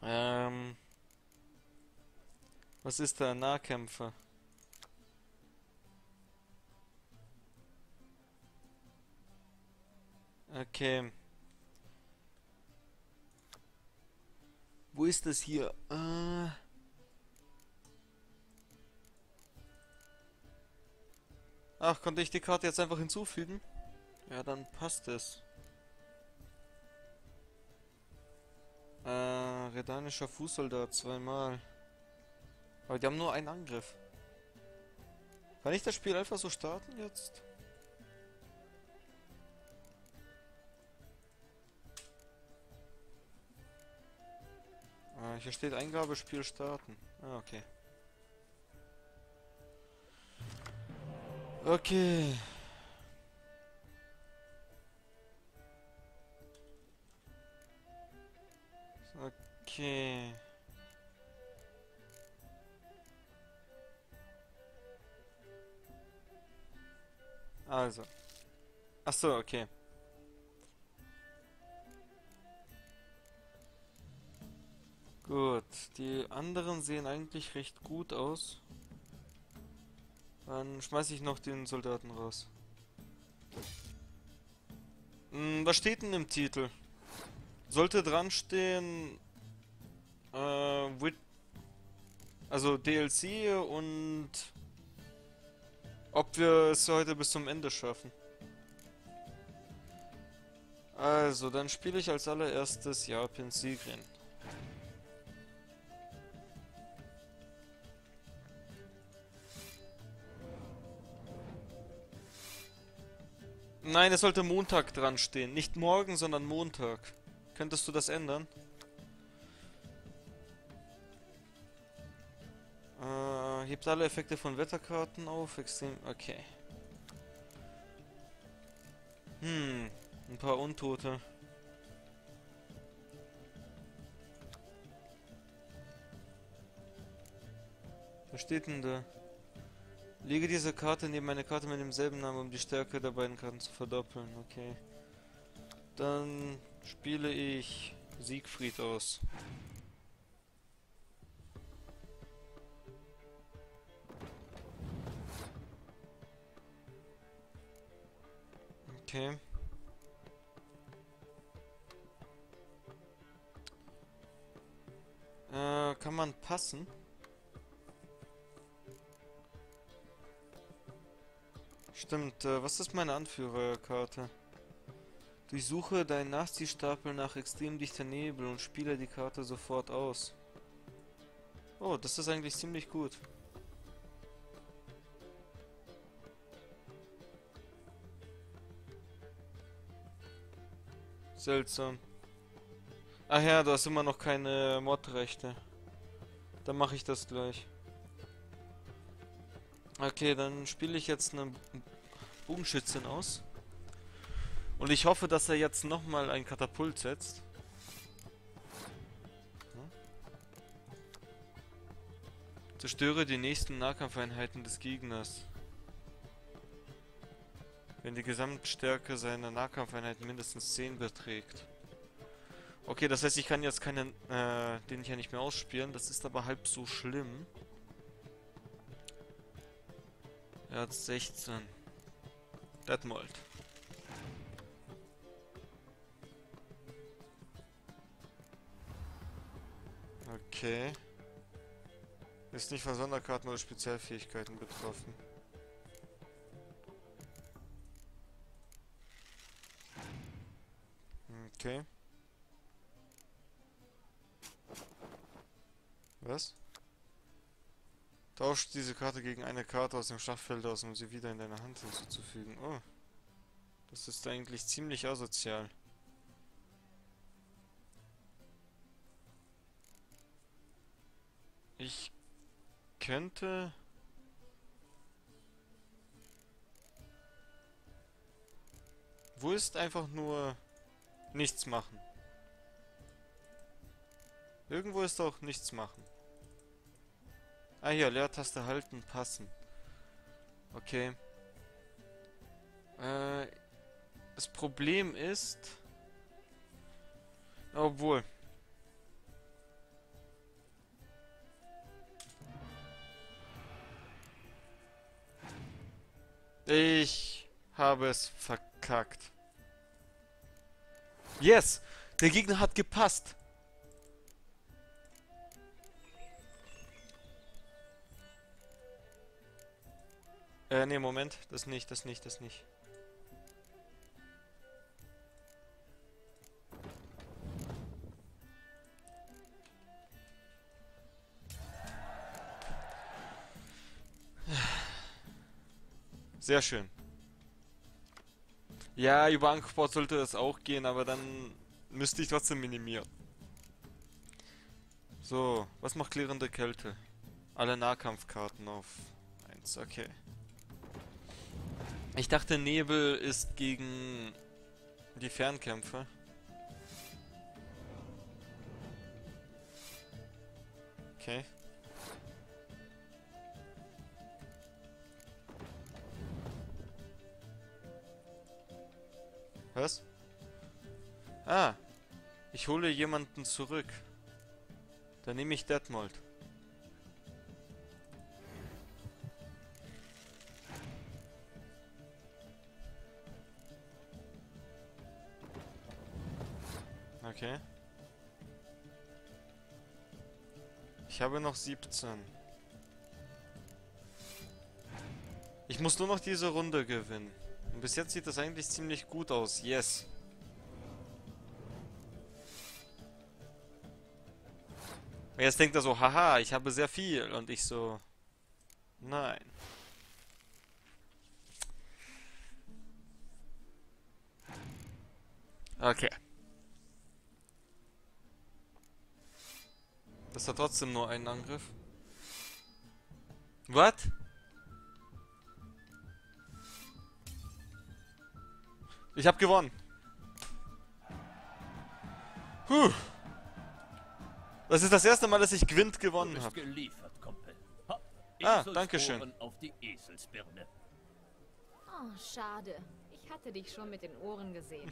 Ähm. Was ist da? Nahkämpfer. Okay. Wo ist das hier? Äh. Ach, konnte ich die Karte jetzt einfach hinzufügen? Ja, dann passt es. Äh, redanischer Fußsoldat zweimal. Aber die haben nur einen Angriff. Kann ich das Spiel einfach so starten jetzt? Ah, hier steht Eingabespiel starten. Ah, okay. Okay. Okay. Also. Ach so, okay. Gut, die anderen sehen eigentlich recht gut aus. Dann schmeiße ich noch den Soldaten raus. Hm, was steht denn im Titel? Sollte dran stehen, äh, with, also DLC und ob wir es heute bis zum Ende schaffen. Also, dann spiele ich als allererstes Japan Sigrin. Nein, es sollte Montag dran stehen. Nicht morgen, sondern Montag. Könntest du das ändern? Äh, hebt alle Effekte von Wetterkarten auf. Extrem. Okay. Hm. Ein paar Untote. Was steht denn da? Lege diese Karte neben eine Karte mit demselben Namen, um die Stärke der beiden Karten zu verdoppeln. Okay. Dann spiele ich Siegfried aus. Okay. Äh, kann man passen? Stimmt, äh, was ist meine Anführerkarte? Durchsuche deinen Nachziehstapel nach extrem dichter Nebel und spiele die Karte sofort aus. Oh, das ist eigentlich ziemlich gut. Seltsam. Ach ja, du hast immer noch keine Modrechte. Dann mache ich das gleich. Okay, dann spiele ich jetzt eine Bogenschützin aus. Und ich hoffe, dass er jetzt nochmal ein Katapult setzt. Zerstöre die nächsten Nahkampfeinheiten des Gegners. Wenn die Gesamtstärke seiner Nahkampfeinheiten mindestens 10 beträgt. Okay, das heißt, ich kann jetzt keinen, äh, den hier nicht mehr ausspielen. Das ist aber halb so schlimm. Er hat 16. Detmold. Okay. Ist nicht von Sonderkarten oder Spezialfähigkeiten betroffen. Okay. Was? Tausch diese Karte gegen eine Karte aus dem Schlachtfeld aus, um sie wieder in deine Hand hinzuzufügen. Oh. Das ist eigentlich ziemlich asozial. Ich könnte... Wo ist einfach nur nichts machen? Irgendwo ist doch nichts machen. Ah, hier, Leertaste halten, passen. Okay. Äh, das Problem ist... Obwohl... Ich habe es verkackt. Yes! Der Gegner hat gepasst. Äh, nee, Moment. Das nicht, das nicht, das nicht. Sehr schön. Ja, über Ankerport sollte das auch gehen, aber dann müsste ich trotzdem minimieren. So, was macht klärende Kälte? Alle Nahkampfkarten auf 1, okay. Ich dachte, Nebel ist gegen die Fernkämpfer. Okay. Was? Ah. Ich hole jemanden zurück. Dann nehme ich Detmold. Okay. Ich habe noch 17. Ich muss nur noch diese Runde gewinnen. Und bis jetzt sieht das eigentlich ziemlich gut aus. Yes. Und jetzt denkt er so, haha, ich habe sehr viel. Und ich so, nein. Okay. Das hat trotzdem nur einen Angriff. What? Ich habe gewonnen. Puh. Das ist das erste Mal, dass ich Gwent gewonnen habe. Ah, danke schön. Oh, schade. Ich hatte dich schon mit den Ohren gesehen.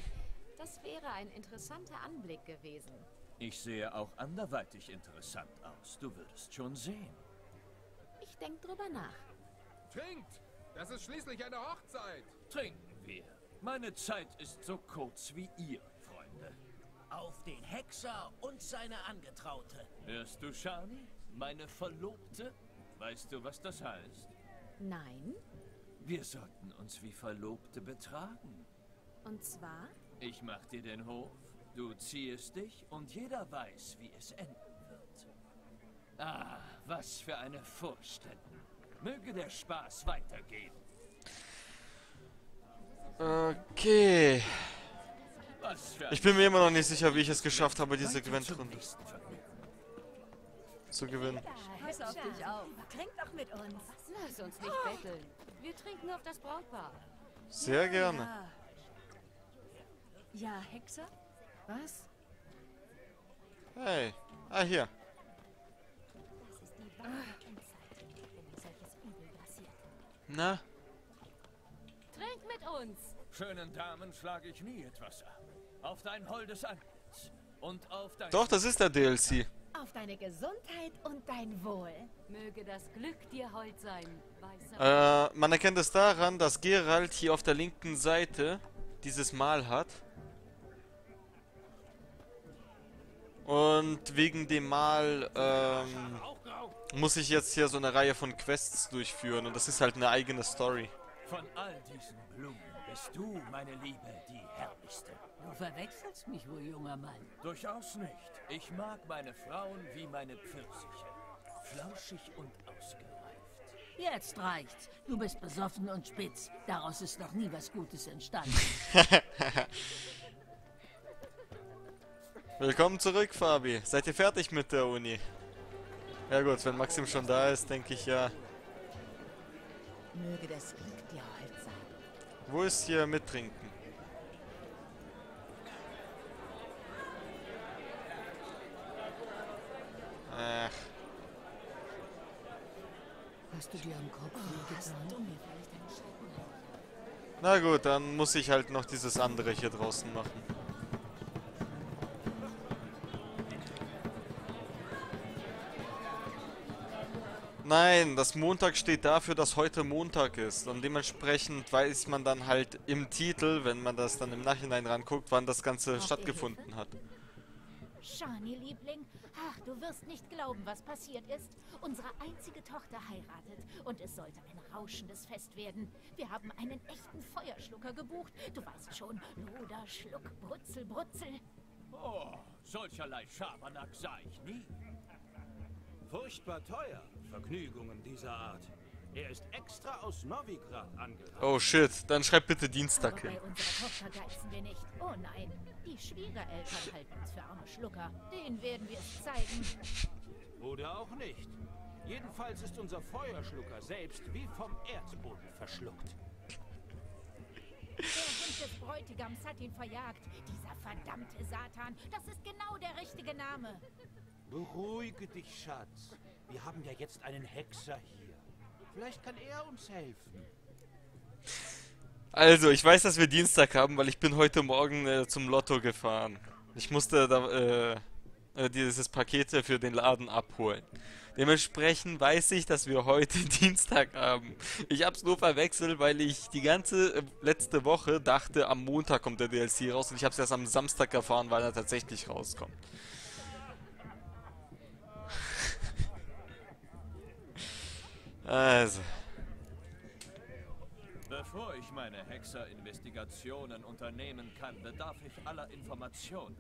Das wäre ein interessanter Anblick gewesen. Ich sehe auch anderweitig interessant aus. Du würdest schon sehen. Ich denke drüber nach. Trinkt! Das ist schließlich eine Hochzeit! Trinken wir. Meine Zeit ist so kurz wie ihr, Freunde. Auf den Hexer und seine Angetraute. Hörst du, Shani? Meine Verlobte? Weißt du, was das heißt? Nein. Wir sollten uns wie Verlobte betragen. Und zwar? Ich mach dir den Hof, du ziehst dich und jeder weiß, wie es enden wird. Ah, was für eine Vorstellung. Möge der Spaß weitergehen. Okay. Ich bin mir immer noch nicht sicher, wie ich es geschafft habe, diese Gwent-Runde zu gewinnen. Pass auf dich auf. Trink doch mit uns. Lass uns nicht betteln. Wir trinken auf das Brautpaar. Sehr gerne. Ja, Hexer? Was? Hey. Ah, hier. Na? Trink mit uns. Schönen Damen schlage ich nie etwas ab. Auf dein holdes Antlitz. Und auf dein... Doch, das ist der DLC. Auf deine Gesundheit und dein Wohl. Möge das Glück dir hold sein, weißer Äh, man erkennt es daran, dass Geralt hier auf der linken Seite dieses Mal hat. Und wegen dem Mal ähm, muss ich jetzt hier so eine Reihe von Quests durchführen und das ist halt eine eigene Story. Von all diesen Blumen bist du, meine Liebe, die herrlichste. Du verwechselst mich wohl, junger Mann. Durchaus nicht. Ich mag meine Frauen wie meine Pfirsiche. Flauschig und ausgereift. Jetzt reicht's. Du bist besoffen und spitz. Daraus ist noch nie was Gutes entstanden. Willkommen zurück, Fabi. Seid ihr fertig mit der Uni? Ja gut, wenn Maxim schon da ist, denke ich ja. Möge das Glück dir hold sein. Wo ist hier mittrinken? Ach. Hast du dir am Kopf wehgetan? Na gut, dann muss ich halt noch dieses andere hier draußen machen. Nein, das Montag steht dafür, dass heute Montag ist. Und dementsprechend weiß man dann halt im Titel, wenn man das dann im Nachhinein ranguckt, wann das Ganze stattgefunden hat. Shani, Liebling, ach, du wirst nicht glauben, was passiert ist. Unsere einzige Tochter heiratet und es sollte ein rauschendes Fest werden. Wir haben einen echten Feuerschlucker gebucht. Du weißt schon, Luder, Schluck, Brutzel, Brutzel. Oh, solcherlei Schabernack sah ich nie. Furchtbar teuer, Vergnügungen dieser Art. Er ist extra aus Novigrad angereist. Oh shit, dann schreib bitte Dienstag hin. bei unserer Tochter geizen wir nicht. Oh nein, die Schwiegereltern halten uns für arme Schlucker. Denen werden wir es zeigen. Oder auch nicht. Jedenfalls ist unser Feuerschlucker selbst wie vom Erdboden verschluckt. Der Hund des Bräutigams hat ihn verjagt. Dieser verdammte Satan. Das ist genau der richtige Name. Beruhige dich, Schatz. Wir haben ja jetzt einen Hexer hier. Vielleicht kann er uns helfen. Also, ich weiß, dass wir Dienstag haben, weil ich bin heute Morgen äh, zum Lotto gefahren. Ich musste da äh, äh, dieses Paket für den Laden abholen. Dementsprechend weiß ich, dass wir heute Dienstag haben. Ich hab's nur verwechselt, weil ich die ganze äh, letzte Woche dachte, am Montag kommt der DLC raus und ich hab's erst am Samstag erfahren, weil er tatsächlich rauskommt. Also. Bevor ich meine Hexer-Investigationen unternehmen kann, bedarf ich aller Informationen.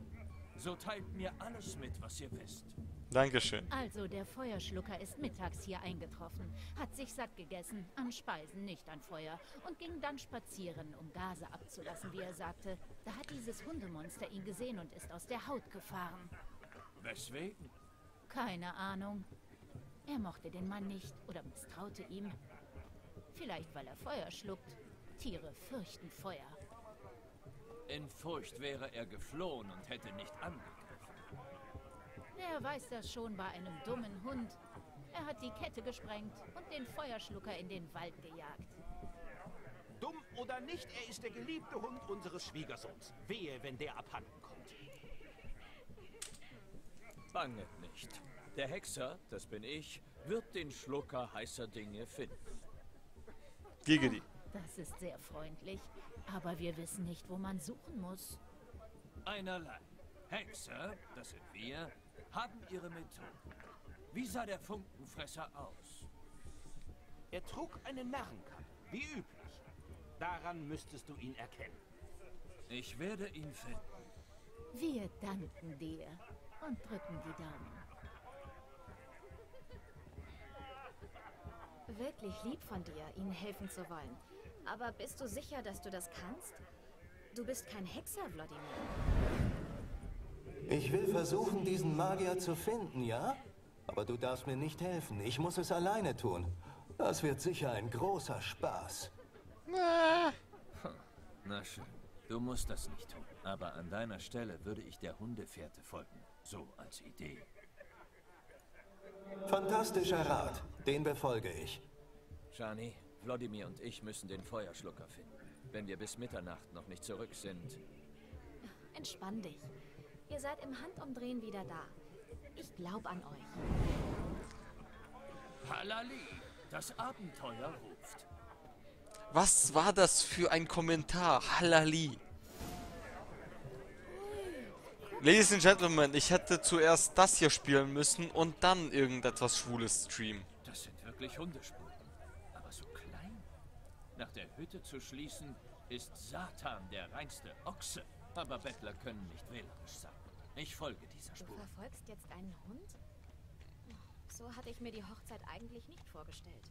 So teilt mir alles mit, was ihr wisst. Dankeschön. Also, der Feuerschlucker ist mittags hier eingetroffen, hat sich satt gegessen, an Speisen, nicht an Feuer, und ging dann spazieren, um Gase abzulassen, wie er sagte. Da hat dieses Hundemonster ihn gesehen und ist aus der Haut gefahren. Weswegen? Keine Ahnung. Er mochte den Mann nicht oder misstraute ihm. Vielleicht, weil er Feuer schluckt. Tiere fürchten Feuer. In Furcht wäre er geflohen und hätte nicht angegriffen. Er weiß das schon bei einem dummen Hund. Er hat die Kette gesprengt und den Feuerschlucker in den Wald gejagt. Dumm oder nicht, er ist der geliebte Hund unseres Schwiegersohns. Wehe, wenn der abhanden kommt. Banget nicht. Der Hexer, das bin ich, wird den Schlucker heißer Dinge finden. Giggity. Das ist sehr freundlich, aber wir wissen nicht, wo man suchen muss. Einerlei. Hexer, das sind wir, haben ihre Methoden. Wie sah der Funkenfresser aus? Er trug eine Narrenkappe, wie üblich. Daran müsstest du ihn erkennen. Ich werde ihn finden. Wir danken dir und drücken die Daumen. Wirklich lieb von dir, ihnen helfen zu wollen. Aber bist du sicher, dass du das kannst? Du bist kein Hexer, Wladimir. Ich will versuchen, diesen Magier zu finden, ja? Aber du darfst mir nicht helfen. Ich muss es alleine tun. Das wird sicher ein großer Spaß. Na schön, du musst das nicht tun. Aber an deiner Stelle würde ich der Hundefährte folgen. So als Idee. Fantastischer Rat. Den befolge ich. Shani, Wladimir und ich müssen den Feuerschlucker finden. Wenn wir bis Mitternacht noch nicht zurück sind. Entspann dich. Ihr seid im Handumdrehen wieder da. Ich glaube an euch. Halali, das Abenteuer ruft. Was war das für ein Kommentar? Halali. Ladies and Gentlemen, ich hätte zuerst das hier spielen müssen und dann irgendetwas Schwules streamen. Wirklich Hundespuren. Aber so klein. Nach der Hütte zu schließen, ist Satan der reinste Ochse. Aber Bettler können nicht wählerisch sein. Ich folge dieser Du Spur. verfolgst jetzt einen Hund? So hatte ich mir die Hochzeit eigentlich nicht vorgestellt.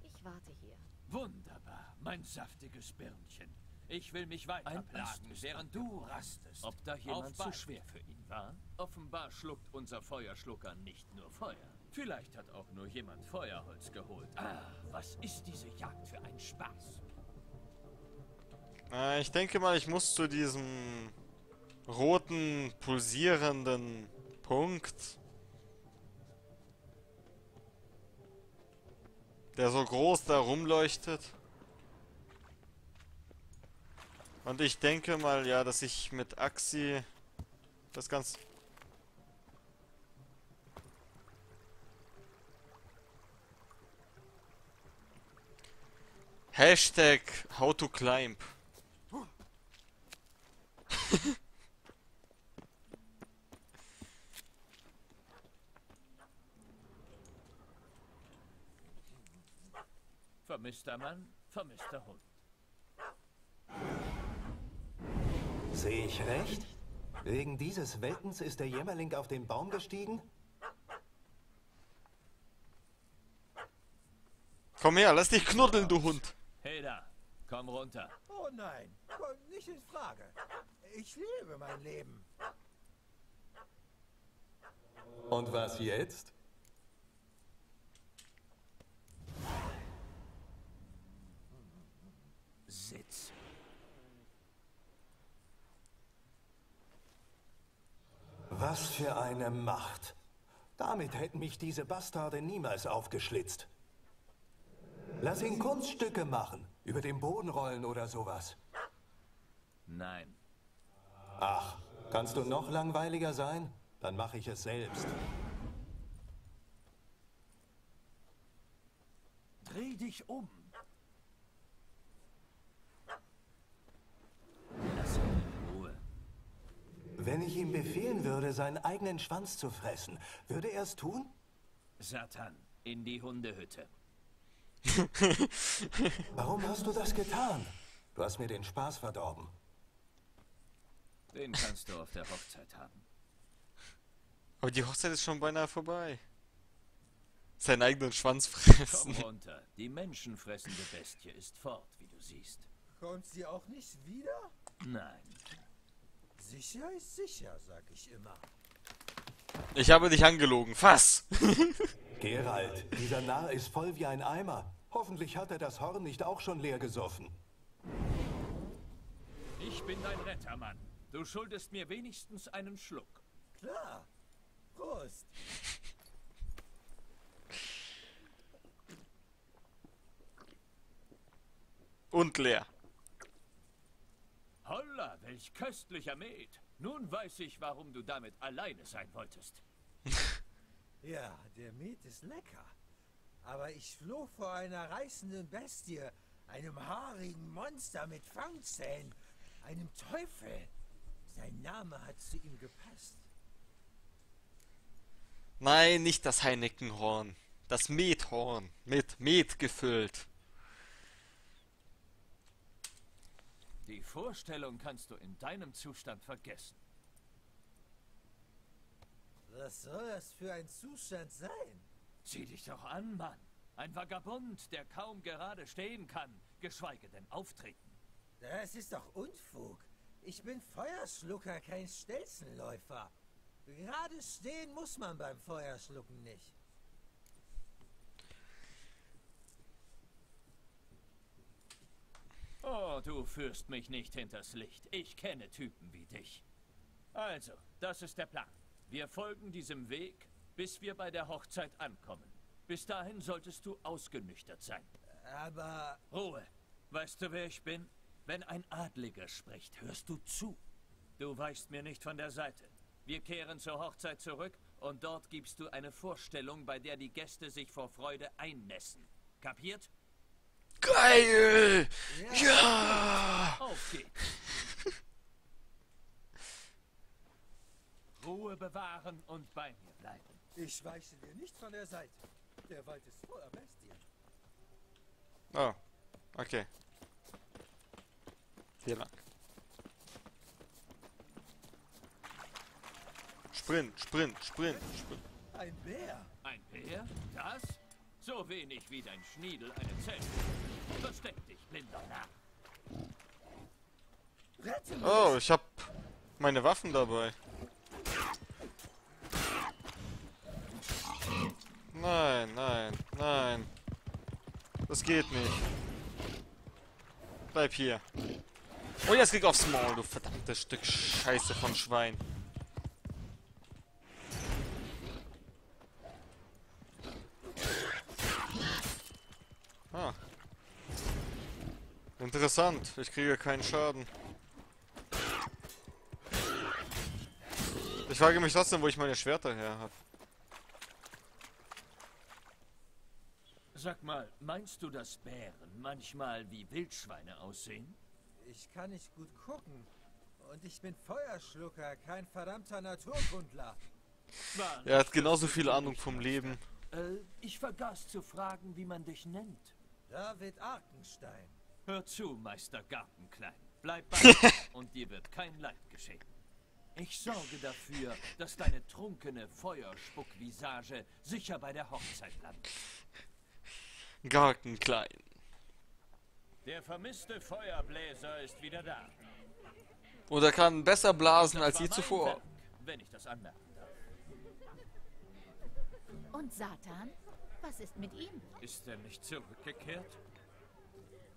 Ich warte hier. Wunderbar, mein saftiges Birnchen. Ich will mich weiter plagen, während du rastest. Ob da jemand zu schwer für ihn war? Offenbar schluckt unser Feuerschlucker nicht nur Feuer. Vielleicht hat auch nur jemand Feuerholz geholt. Ah, was ist diese Jagd für ein Spaß? Äh, ich denke mal, ich muss zu diesem roten, pulsierenden Punkt. Der so groß da rumleuchtet. Und ich denke mal, ja, dass ich mit Axi das Ganze... Hashtag how to climb. Vermisster Mann, vermisster Hund. Sehe ich recht? Wegen dieses Wettens ist der Jämmerling auf den Baum gestiegen? Komm her, lass dich knuddeln, du Hund. Hey da, komm runter. Oh nein, kommt nicht in Frage. Ich liebe mein Leben. Und was jetzt? Sitz. Was für eine Macht. Damit hätten mich diese Bastarde niemals aufgeschlitzt. Lass ihn Kunststücke machen, über den Boden rollen oder sowas. Nein. Ach, kannst du noch langweiliger sein? Dann mache ich es selbst. Dreh dich um. Lass ihn in Ruhe. Wenn ich ihm befehlen würde, seinen eigenen Schwanz zu fressen, würde er es tun? Satan, in die Hundehütte. Warum hast du das getan? Du hast mir den Spaß verdorben. Den kannst du auf der Hochzeit haben. Aber die Hochzeit ist schon beinahe vorbei. Seinen eigenen Schwanz fressen. Komm runter. Die menschenfressende Bestie ist fort, wie du siehst. Kommt sie auch nicht wieder? Nein. Sicher ist sicher, sag ich immer. Ich habe dich angelogen. Fass! Gerald, dieser Narr ist voll wie ein Eimer. Hoffentlich hat er das Horn nicht auch schon leer gesoffen. Ich bin dein Rettermann. Du schuldest mir wenigstens einen Schluck. Klar. Prost. Und leer. Holla, welch köstlicher Met. Nun weiß ich, warum du damit alleine sein wolltest. Ja, der Met ist lecker. Aber ich floh vor einer reißenden Bestie, einem haarigen Monster mit Fangzähnen, einem Teufel. Sein Name hat zu ihm gepasst. Nein, nicht das Heinekenhorn. Das Methorn. Mit Met gefüllt. Die Vorstellung kannst du in deinem Zustand vergessen. Was soll das für ein Zustand sein? Sieh dich doch an, Mann. Ein Vagabund, der kaum gerade stehen kann, geschweige denn auftreten. Das ist doch Unfug. Ich bin Feuerschlucker, kein Stelzenläufer. Gerade stehen muss man beim Feuerschlucken nicht. Oh, du führst mich nicht hinters Licht. Ich kenne Typen wie dich. Also, das ist der Plan. Wir folgen diesem Weg, bis wir bei der Hochzeit ankommen. Bis dahin solltest du ausgenüchtert sein. Aber... Ruhe. Weißt du, wer ich bin? Wenn ein Adliger spricht, hörst du zu. Du weichst mir nicht von der Seite. Wir kehren zur Hochzeit zurück und dort gibst du eine Vorstellung, bei der die Gäste sich vor Freude einnässen. Kapiert? Geil! Ja! Auf geht's! Ruhe bewahren und bei mir bleiben. Ich weiche dir nicht von der Seite. Der Wald ist voller Bestien. Oh, okay. Hier lang. Sprint, Sprint, Sprint, Sprint. Ein Bär? Ein Bär? Das? So wenig wie dein Schniedel eine Zelle. Versteck dich, blinder Narr. Oh, ich hab meine Waffen dabei. Nein, nein, nein. Das geht nicht. Bleib hier. Oh, jetzt krieg aufs Maul, du verdammtes Stück Scheiße von Schwein. Ah. Interessant, ich kriege keinen Schaden. Ich frage mich trotzdem, wo ich meine Schwerter her habe. Sag mal, meinst du, dass Bären manchmal wie Wildschweine aussehen? Ich kann nicht gut gucken. Und ich bin Feuerschlucker, kein verdammter Naturkundler. Er hat genauso viel Ahnung vom Leben. Äh, ich vergaß zu fragen, wie man dich nennt. David Arkenstein. Hör zu, Meister Gartenklein. Bleib bei mir und dir wird kein Leid geschehen. Ich sorge dafür, dass deine trunkene Feuerspuckvisage sicher bei der Hochzeit landet. Gartenklein. Der vermisste Feuerbläser ist wieder da. Oder kann besser blasen als je zuvor. Werk, wenn ich das anmerken darf. Und Satan? Was ist mit ihm? Ist er nicht zurückgekehrt?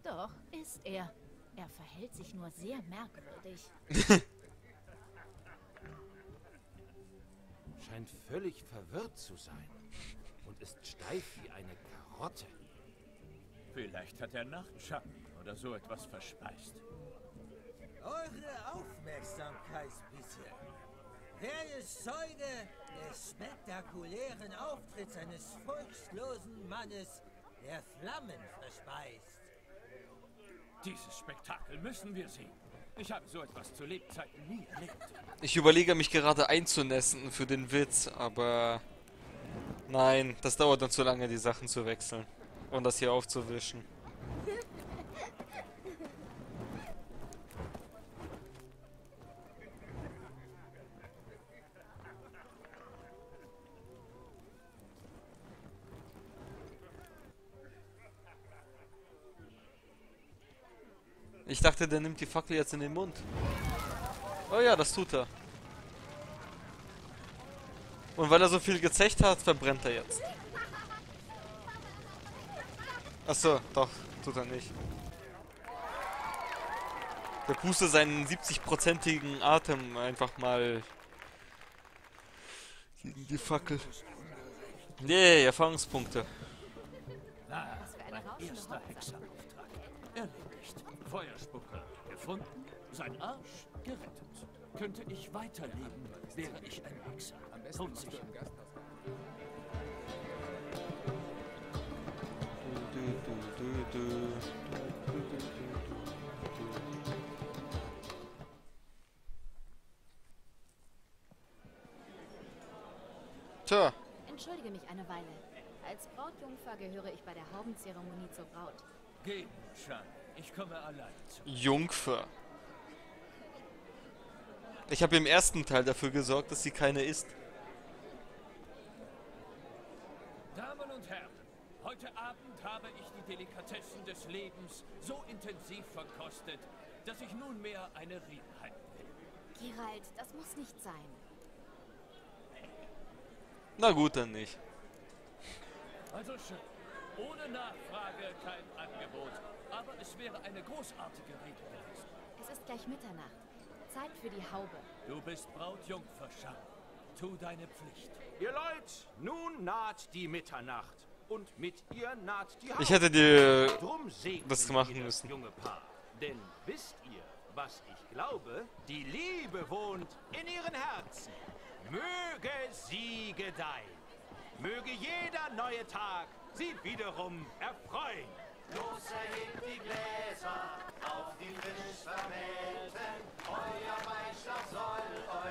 Doch, ist er. Er verhält sich nur sehr merkwürdig. scheint völlig verwirrt zu sein und ist steif wie eine Karotte. Vielleicht hat er Nachtschatten oder so etwas verspeist. Eure Aufmerksamkeit bitte. Wer ist Zeuge des spektakulären Auftritts eines volkslosen Mannes, der Flammen verspeist? Dieses Spektakel müssen wir sehen. Ich habe so etwas zu Lebzeiten nie erlebt. Ich überlege mich gerade einzunässen für den Witz, aber nein, das dauert dann zu lange, die Sachen zu wechseln und das hier aufzuwischen. Ich dachte, der nimmt die Fackel jetzt in den Mund. Oh ja, das tut er. Und weil er so viel gezecht hat, verbrennt er jetzt. Achso, doch, tut er nicht. Der pustet seinen 70-prozentigen Atem einfach mal gegen die Fackel. Yay, Erfahrungspunkte. Na, mein erster Hexerauftrag. Erledigt. Feuerspucker gefunden, sein Arsch gerettet. Könnte ich weiterleben, wäre ich ein Hexer. Am besten im Gasthaus. Tja, Entschuldige mich eine Weile. Als Brautjungfer gehöre ich bei der Haubenzeremonie zur Braut. Geh, Schan. Ich komme allein zu. Jungfer. Ich habe im ersten Teil dafür gesorgt, dass sie keine ist. Damen und Herren, heute Abend habe ich die Delikatessen des Lebens so intensiv verkostet, dass ich nunmehr eine Rede halten will. Gerald, das muss nicht sein. Na gut, dann nicht. Also schön. Ohne Nachfrage kein Angebot. Aber es wäre eine großartige Rede gewesen. Es ist gleich Mitternacht. Zeit für die Haube. Du bist Brautjungfer, Schan. Tu deine Pflicht. Ihr Leute, nun naht die Mitternacht. Und mit ihr naht die Haube. Ich hätte dir Drum segnen das machen müssen. junge Paar. Denn wisst ihr, was ich glaube? Die Liebe wohnt in ihren Herzen. Möge sie gedeihen. Möge jeder neue Tag sie wiederum erfreuen. Los erhebt die Gläser auf die frisch Vermählten. Euer Weichschlaf soll euch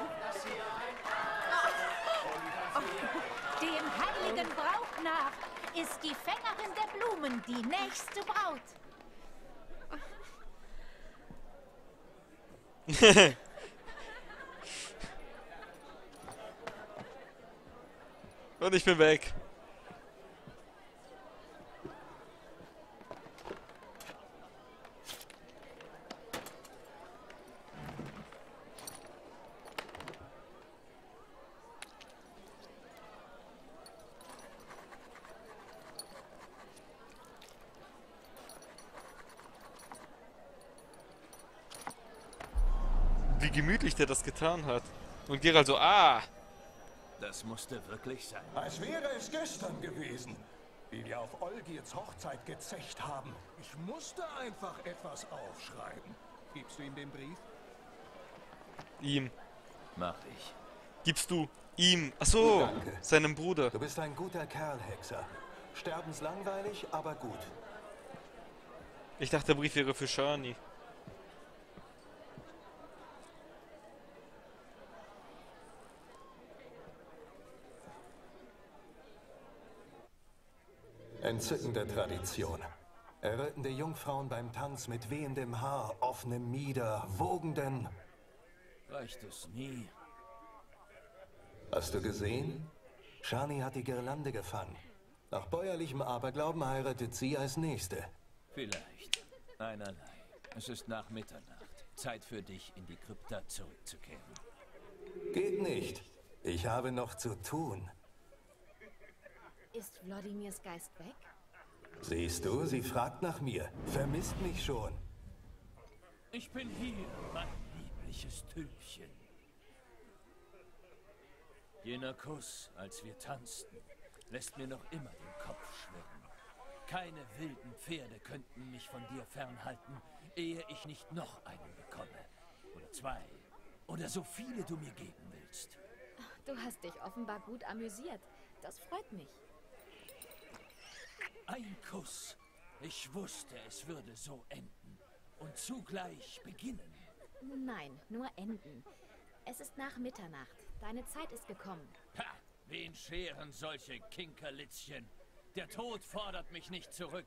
und dass wir Dem heiligen Brauch nach ist die Fängerin der Blumen die nächste Braut. Und ich bin weg. Wie gemütlich der das getan hat. Und Gerald so, ah, Das musste wirklich sein. Als wäre es gestern gewesen, wie wir auf Olgiers Hochzeit gezecht haben. Ich musste einfach etwas aufschreiben. Gibst du ihm den Brief? ihm. Mach ich. Gibst du ihm, ach so, Danke. seinem Bruder. Du bist ein guter Kerl, Hexer. Sterbenslangweilig, aber gut. Ich dachte, der Brief wäre für Shani. Entzückende Tradition. Errötende Jungfrauen beim Tanz mit wehendem Haar, offenem Mieder, wogenden... Reicht es nie? Hast du gesehen? Shani hat die Girlande gefangen. Nach bäuerlichem Aberglauben heiratet sie als Nächste. Vielleicht. Einerlei. Es ist nach Mitternacht. Zeit für dich, in die Krypta zurückzukehren. Geht nicht. Ich habe noch zu tun. Ist Wladimirs Geist weg? Siehst du, sie fragt nach mir. Vermisst mich schon. Ich bin hier, mein liebliches Tüllchen. Jener Kuss, als wir tanzten, lässt mir noch immer den Kopf schwirren. Keine wilden Pferde könnten mich von dir fernhalten, ehe ich nicht noch einen bekomme. Oder zwei. Oder so viele du mir geben willst. Du hast dich offenbar gut amüsiert. Das freut mich. Ein Kuss. Ich wusste, es würde so enden. Und zugleich beginnen. Nein, nur enden. Es ist nach Mitternacht. Deine Zeit ist gekommen. Ha! Wen scheren solche Kinkerlitzchen? Der Tod fordert mich nicht zurück.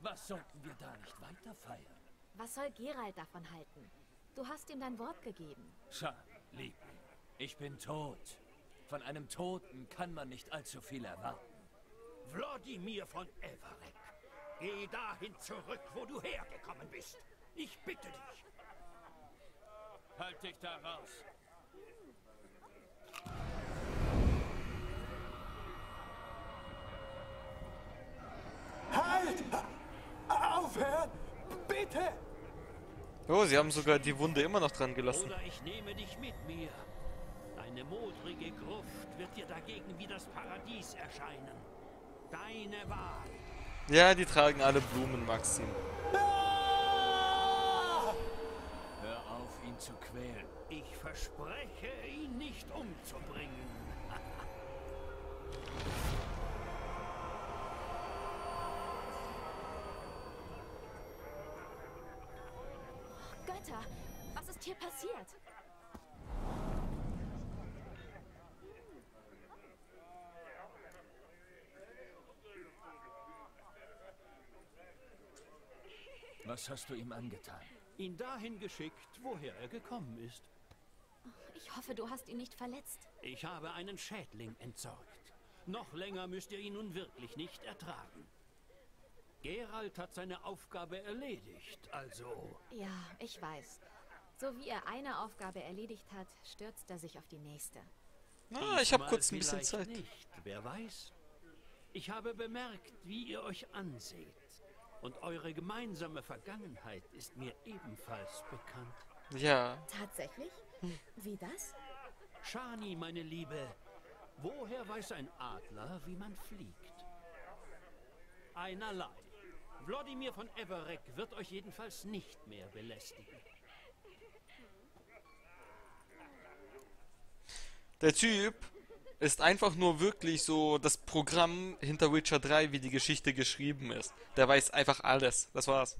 Was sollten wir da nicht weiter feiern? Was soll Gerald davon halten? Du hast ihm dein Wort gegeben. Schau, Liebling, ich bin tot. Von einem Toten kann man nicht allzu viel erwarten. Wladimir von Everett, geh dahin zurück, wo du hergekommen bist. Ich bitte dich. Halt dich da raus. Halt! Aufhören! Bitte! Oh, sie haben sogar die Wunde immer noch dran gelassen. Oder ich nehme dich mit mir. Deine modrige Gruft wird dir dagegen wie das Paradies erscheinen. Deine Wahl. Ja, die tragen alle Blumen, Maxim. Hör auf, ihn zu quälen. Ich verspreche, ihn nicht umzubringen. Götter, was ist hier passiert? Was hast du ihm angetan? Ihn dahin geschickt, woher er gekommen ist. Ich hoffe, du hast ihn nicht verletzt. Ich habe einen Schädling entsorgt. Noch länger müsst ihr ihn nun wirklich nicht ertragen. Gerald hat seine Aufgabe erledigt, also... Ja, ich weiß. So wie er eine Aufgabe erledigt hat, stürzt er sich auf die nächste. Ah, ich habe kurz ein bisschen vielleicht Zeit. Nicht, wer weiß. Ich habe bemerkt, wie ihr euch anseht. Und eure gemeinsame Vergangenheit ist mir ebenfalls bekannt. Ja. Tatsächlich? Wie das? Shani, meine Liebe, woher weiß ein Adler, wie man fliegt? Einerlei. Wladimir von Everek wird euch jedenfalls nicht mehr belästigen. Der Typ ist einfach nur wirklich so das Programm hinter Witcher 3, wie die Geschichte geschrieben ist. Der weiß einfach alles. Das war's.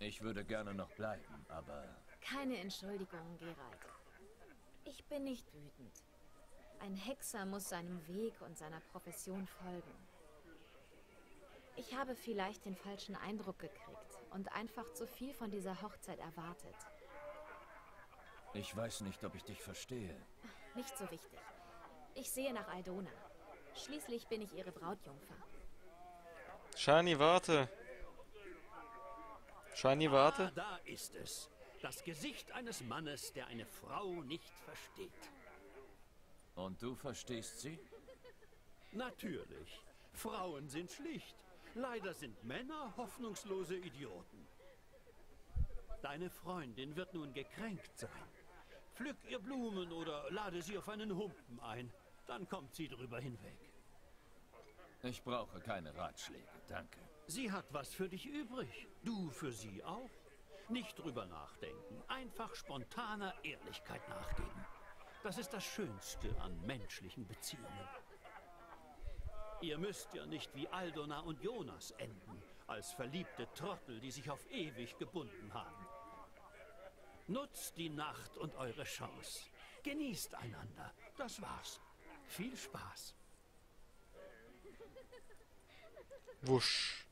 Ich würde gerne noch bleiben, aber Keine Entschuldigung, Gerald. Ich bin nicht wütend. Ein Hexer muss seinem Weg und seiner Profession folgen. Ich habe vielleicht den falschen Eindruck gekriegt und einfach zu viel von dieser Hochzeit erwartet. ich weiß nicht, ob ich dich verstehe. Nicht so wichtig. Ich sehe nach Aldona. Schließlich bin ich ihre Brautjungfer. Shani, warte. Shani, Ah, warte. da ist es. Das Gesicht eines Mannes, der eine Frau nicht versteht. Und du verstehst sie? Natürlich. Frauen sind schlicht. Leider sind Männer hoffnungslose Idioten. Deine Freundin wird nun gekränkt sein. Pflück ihr Blumen oder lade sie auf einen Humpen ein. Dann kommt sie drüber hinweg. Ich brauche keine Ratschläge, danke. Sie hat was für dich übrig. Du für sie auch. Nicht drüber nachdenken. Einfach spontaner Ehrlichkeit nachgeben. Das ist das Schönste an menschlichen Beziehungen. Ihr müsst ja nicht wie Aldona und Jonas enden, als verliebte Trottel, die sich auf ewig gebunden haben. Nutzt die Nacht und eure Chance. Genießt einander. Das war's. Viel Spaß. Wusch.